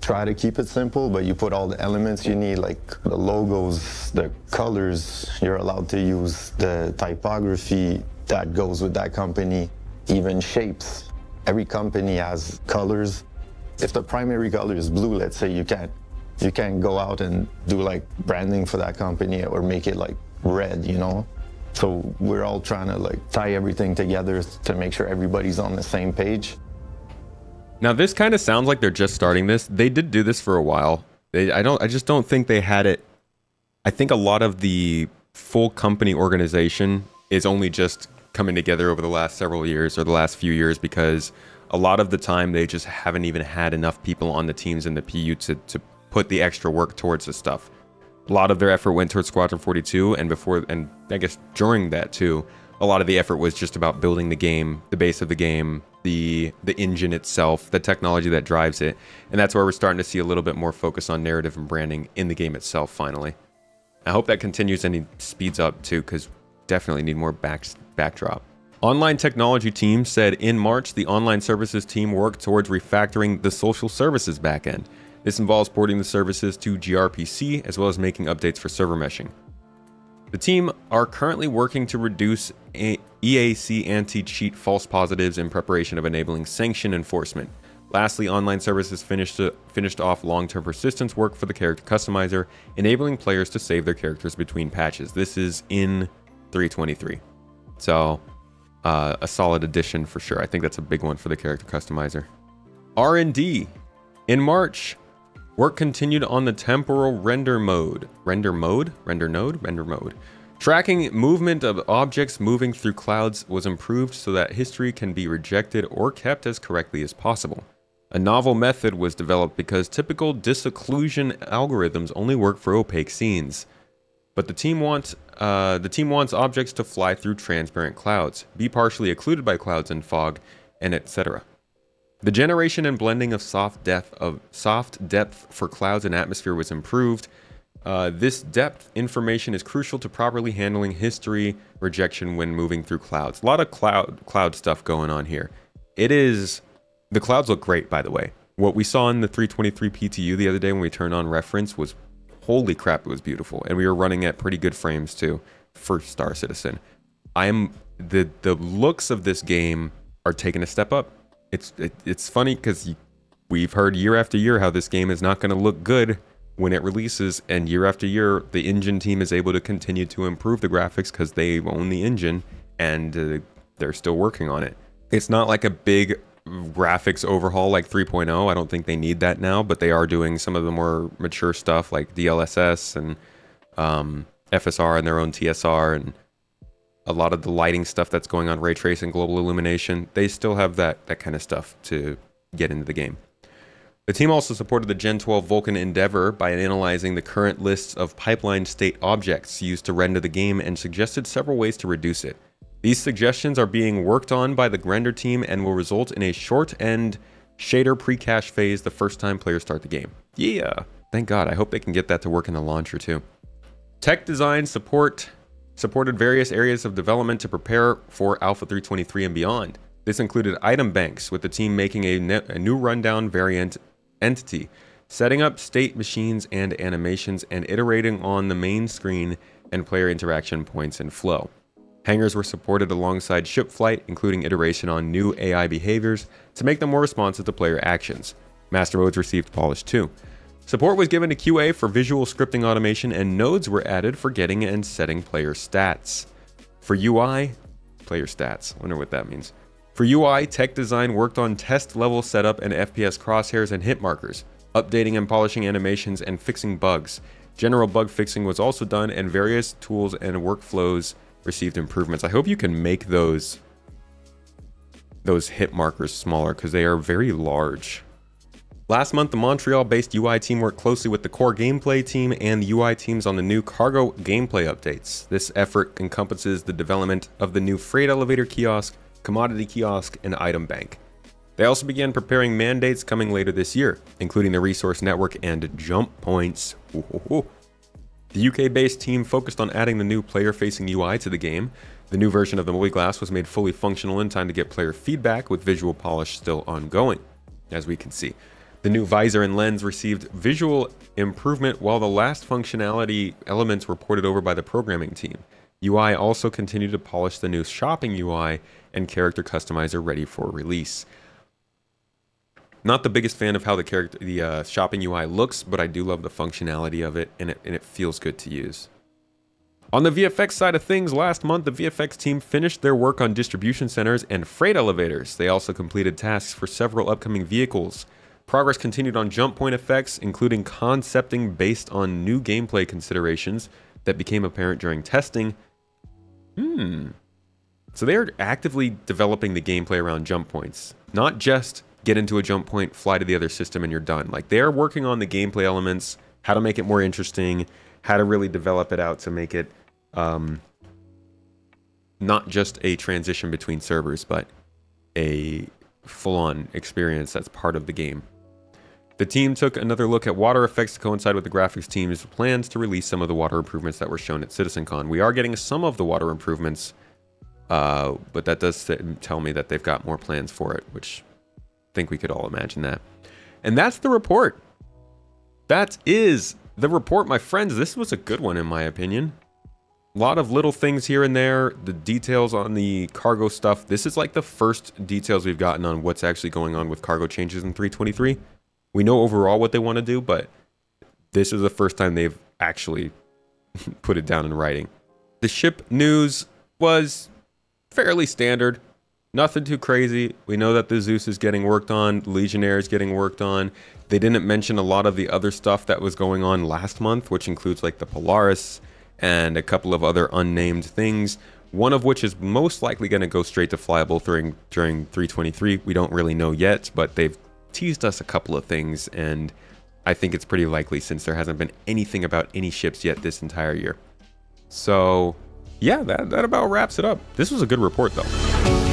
try to keep it simple, but you put all the elements you need, like the logos, the colors. You're allowed to use the typography that goes with that company, even shapes. Every company has colors. If the primary color is blue, let's say you can't you can't go out and do like branding for that company or make it like red, you know? So we're all trying to like tie everything together to make sure everybody's on the same page. Now this kind of sounds like they're just starting this. They did do this for a while. They, I don't. I just don't think they had it. I think a lot of the full company organization is only just coming together over the last several years or the last few years because a lot of the time they just haven't even had enough people on the teams in the PU to, to put the extra work towards this stuff. A lot of their effort went towards Squadron 42 and before and I guess during that too, a lot of the effort was just about building the game, the base of the game, the the engine itself, the technology that drives it. And that's where we're starting to see a little bit more focus on narrative and branding in the game itself finally. I hope that continues and speeds up too cuz definitely need more back, backdrop. Online technology team said in March the online services team worked towards refactoring the social services backend. This involves porting the services to gRPC as well as making updates for server meshing. The team are currently working to reduce EAC anti-cheat false positives in preparation of enabling sanction enforcement. Lastly, online services finished finished off long-term persistence work for the character customizer, enabling players to save their characters between patches. This is in 323. So, uh, a solid addition for sure. I think that's a big one for the character customizer. R&D. In March, work continued on the temporal render mode. Render mode? Render node? Render mode. Tracking movement of objects moving through clouds was improved so that history can be rejected or kept as correctly as possible. A novel method was developed because typical disocclusion algorithms only work for opaque scenes. But the team wants uh, the team wants objects to fly through transparent clouds, be partially occluded by clouds and fog, and etc. The generation and blending of soft depth of soft depth for clouds and atmosphere was improved. Uh, this depth information is crucial to properly handling history rejection when moving through clouds. A lot of cloud cloud stuff going on here. It is the clouds look great, by the way. What we saw in the 323 PTU the other day when we turned on reference was holy crap, it was beautiful, and we were running at pretty good frames too for Star Citizen. I am the the looks of this game are taking a step up. It's it, it's funny because we've heard year after year how this game is not going to look good when it releases, and year after year the engine team is able to continue to improve the graphics because they own the engine and uh, they're still working on it. It's not like a big graphics overhaul like 3.0. I don't think they need that now, but they are doing some of the more mature stuff like DLSS and um, FSR and their own TSR and a lot of the lighting stuff that's going on, ray tracing, global illumination. They still have that that kind of stuff to get into the game. The team also supported the Gen 12 Vulkan Endeavor by analyzing the current lists of pipeline state objects used to render the game and suggested several ways to reduce it. These suggestions are being worked on by the render team and will result in a short end shader pre-cache phase the first time players start the game. Yeah, thank God. I hope they can get that to work in the launcher too. Tech design support supported various areas of development to prepare for Alpha 323 and beyond. This included item banks, with the team making a, a new rundown variant entity, setting up state machines and animations, and iterating on the main screen and player interaction points and flow. Hangars were supported alongside ship flight, including iteration on new AI behaviors to make them more responsive to player actions. Master modes received polish too. Support was given to QA for visual scripting automation, and nodes were added for getting and setting player stats. For UI, player stats. Wonder what that means. For UI, tech design worked on test level setup and FPS crosshairs and hit markers, updating and polishing animations and fixing bugs. General bug fixing was also done, and various tools and workflows received improvements. I hope you can make those those hit markers smaller because they are very large. Last month, the Montreal-based UI team worked closely with the core gameplay team and the UI teams on the new cargo gameplay updates. This effort encompasses the development of the new freight elevator kiosk, commodity kiosk, and item bank. They also began preparing mandates coming later this year, including the resource network and jump points. Ooh, The UK-based team focused on adding the new player-facing UI to the game. The new version of the mobiGlas was made fully functional in time to get player feedback, with visual polish still ongoing, as we can see. The new visor and lens received visual improvement while the last functionality elements were ported over by the programming team. UI also continued to polish the new shopping UI and character customizer ready for release. Not the biggest fan of how the character, the uh, shopping UI looks, but I do love the functionality of it and, it, and it feels good to use. On the VFX side of things, last month the VFX team finished their work on distribution centers and freight elevators. They also completed tasks for several upcoming vehicles. Progress continued on jump point effects, including concepting based on new gameplay considerations that became apparent during testing. Hmm. So they are actively developing the gameplay around jump points, not just get into a jump point, fly to the other system, and you're done. Like they're working on the gameplay elements, how to make it more interesting, how to really develop it out to make it um, not just a transition between servers, but a full-on experience that's part of the game. The team took another look at water effects to coincide with the graphics team's plans to release some of the water improvements that were shown at CitizenCon. We are getting some of the water improvements, uh, but that does tell me that they've got more plans for it, which I think we could all imagine that. And that's the report. That is the report, my friends. This was a good one, in my opinion. A lot of little things here and there. The details on the cargo stuff. This is like the first details we've gotten on what's actually going on with cargo changes in 323. We know overall what they want to do, but this is the first time they've actually put it down in writing. The ship news was fairly standard. Nothing too crazy. We know that the Zeus is getting worked on, Legionnaire is getting worked on. They didn't mention a lot of the other stuff that was going on last month, which includes like the Polaris and a couple of other unnamed things. One of which is most likely going to go straight to flyable during during 323. We don't really know yet, but they've teased us a couple of things, and I think it's pretty likely since there hasn't been anything about any ships yet this entire year. So, yeah, that, that about wraps it up. This was a good report, though.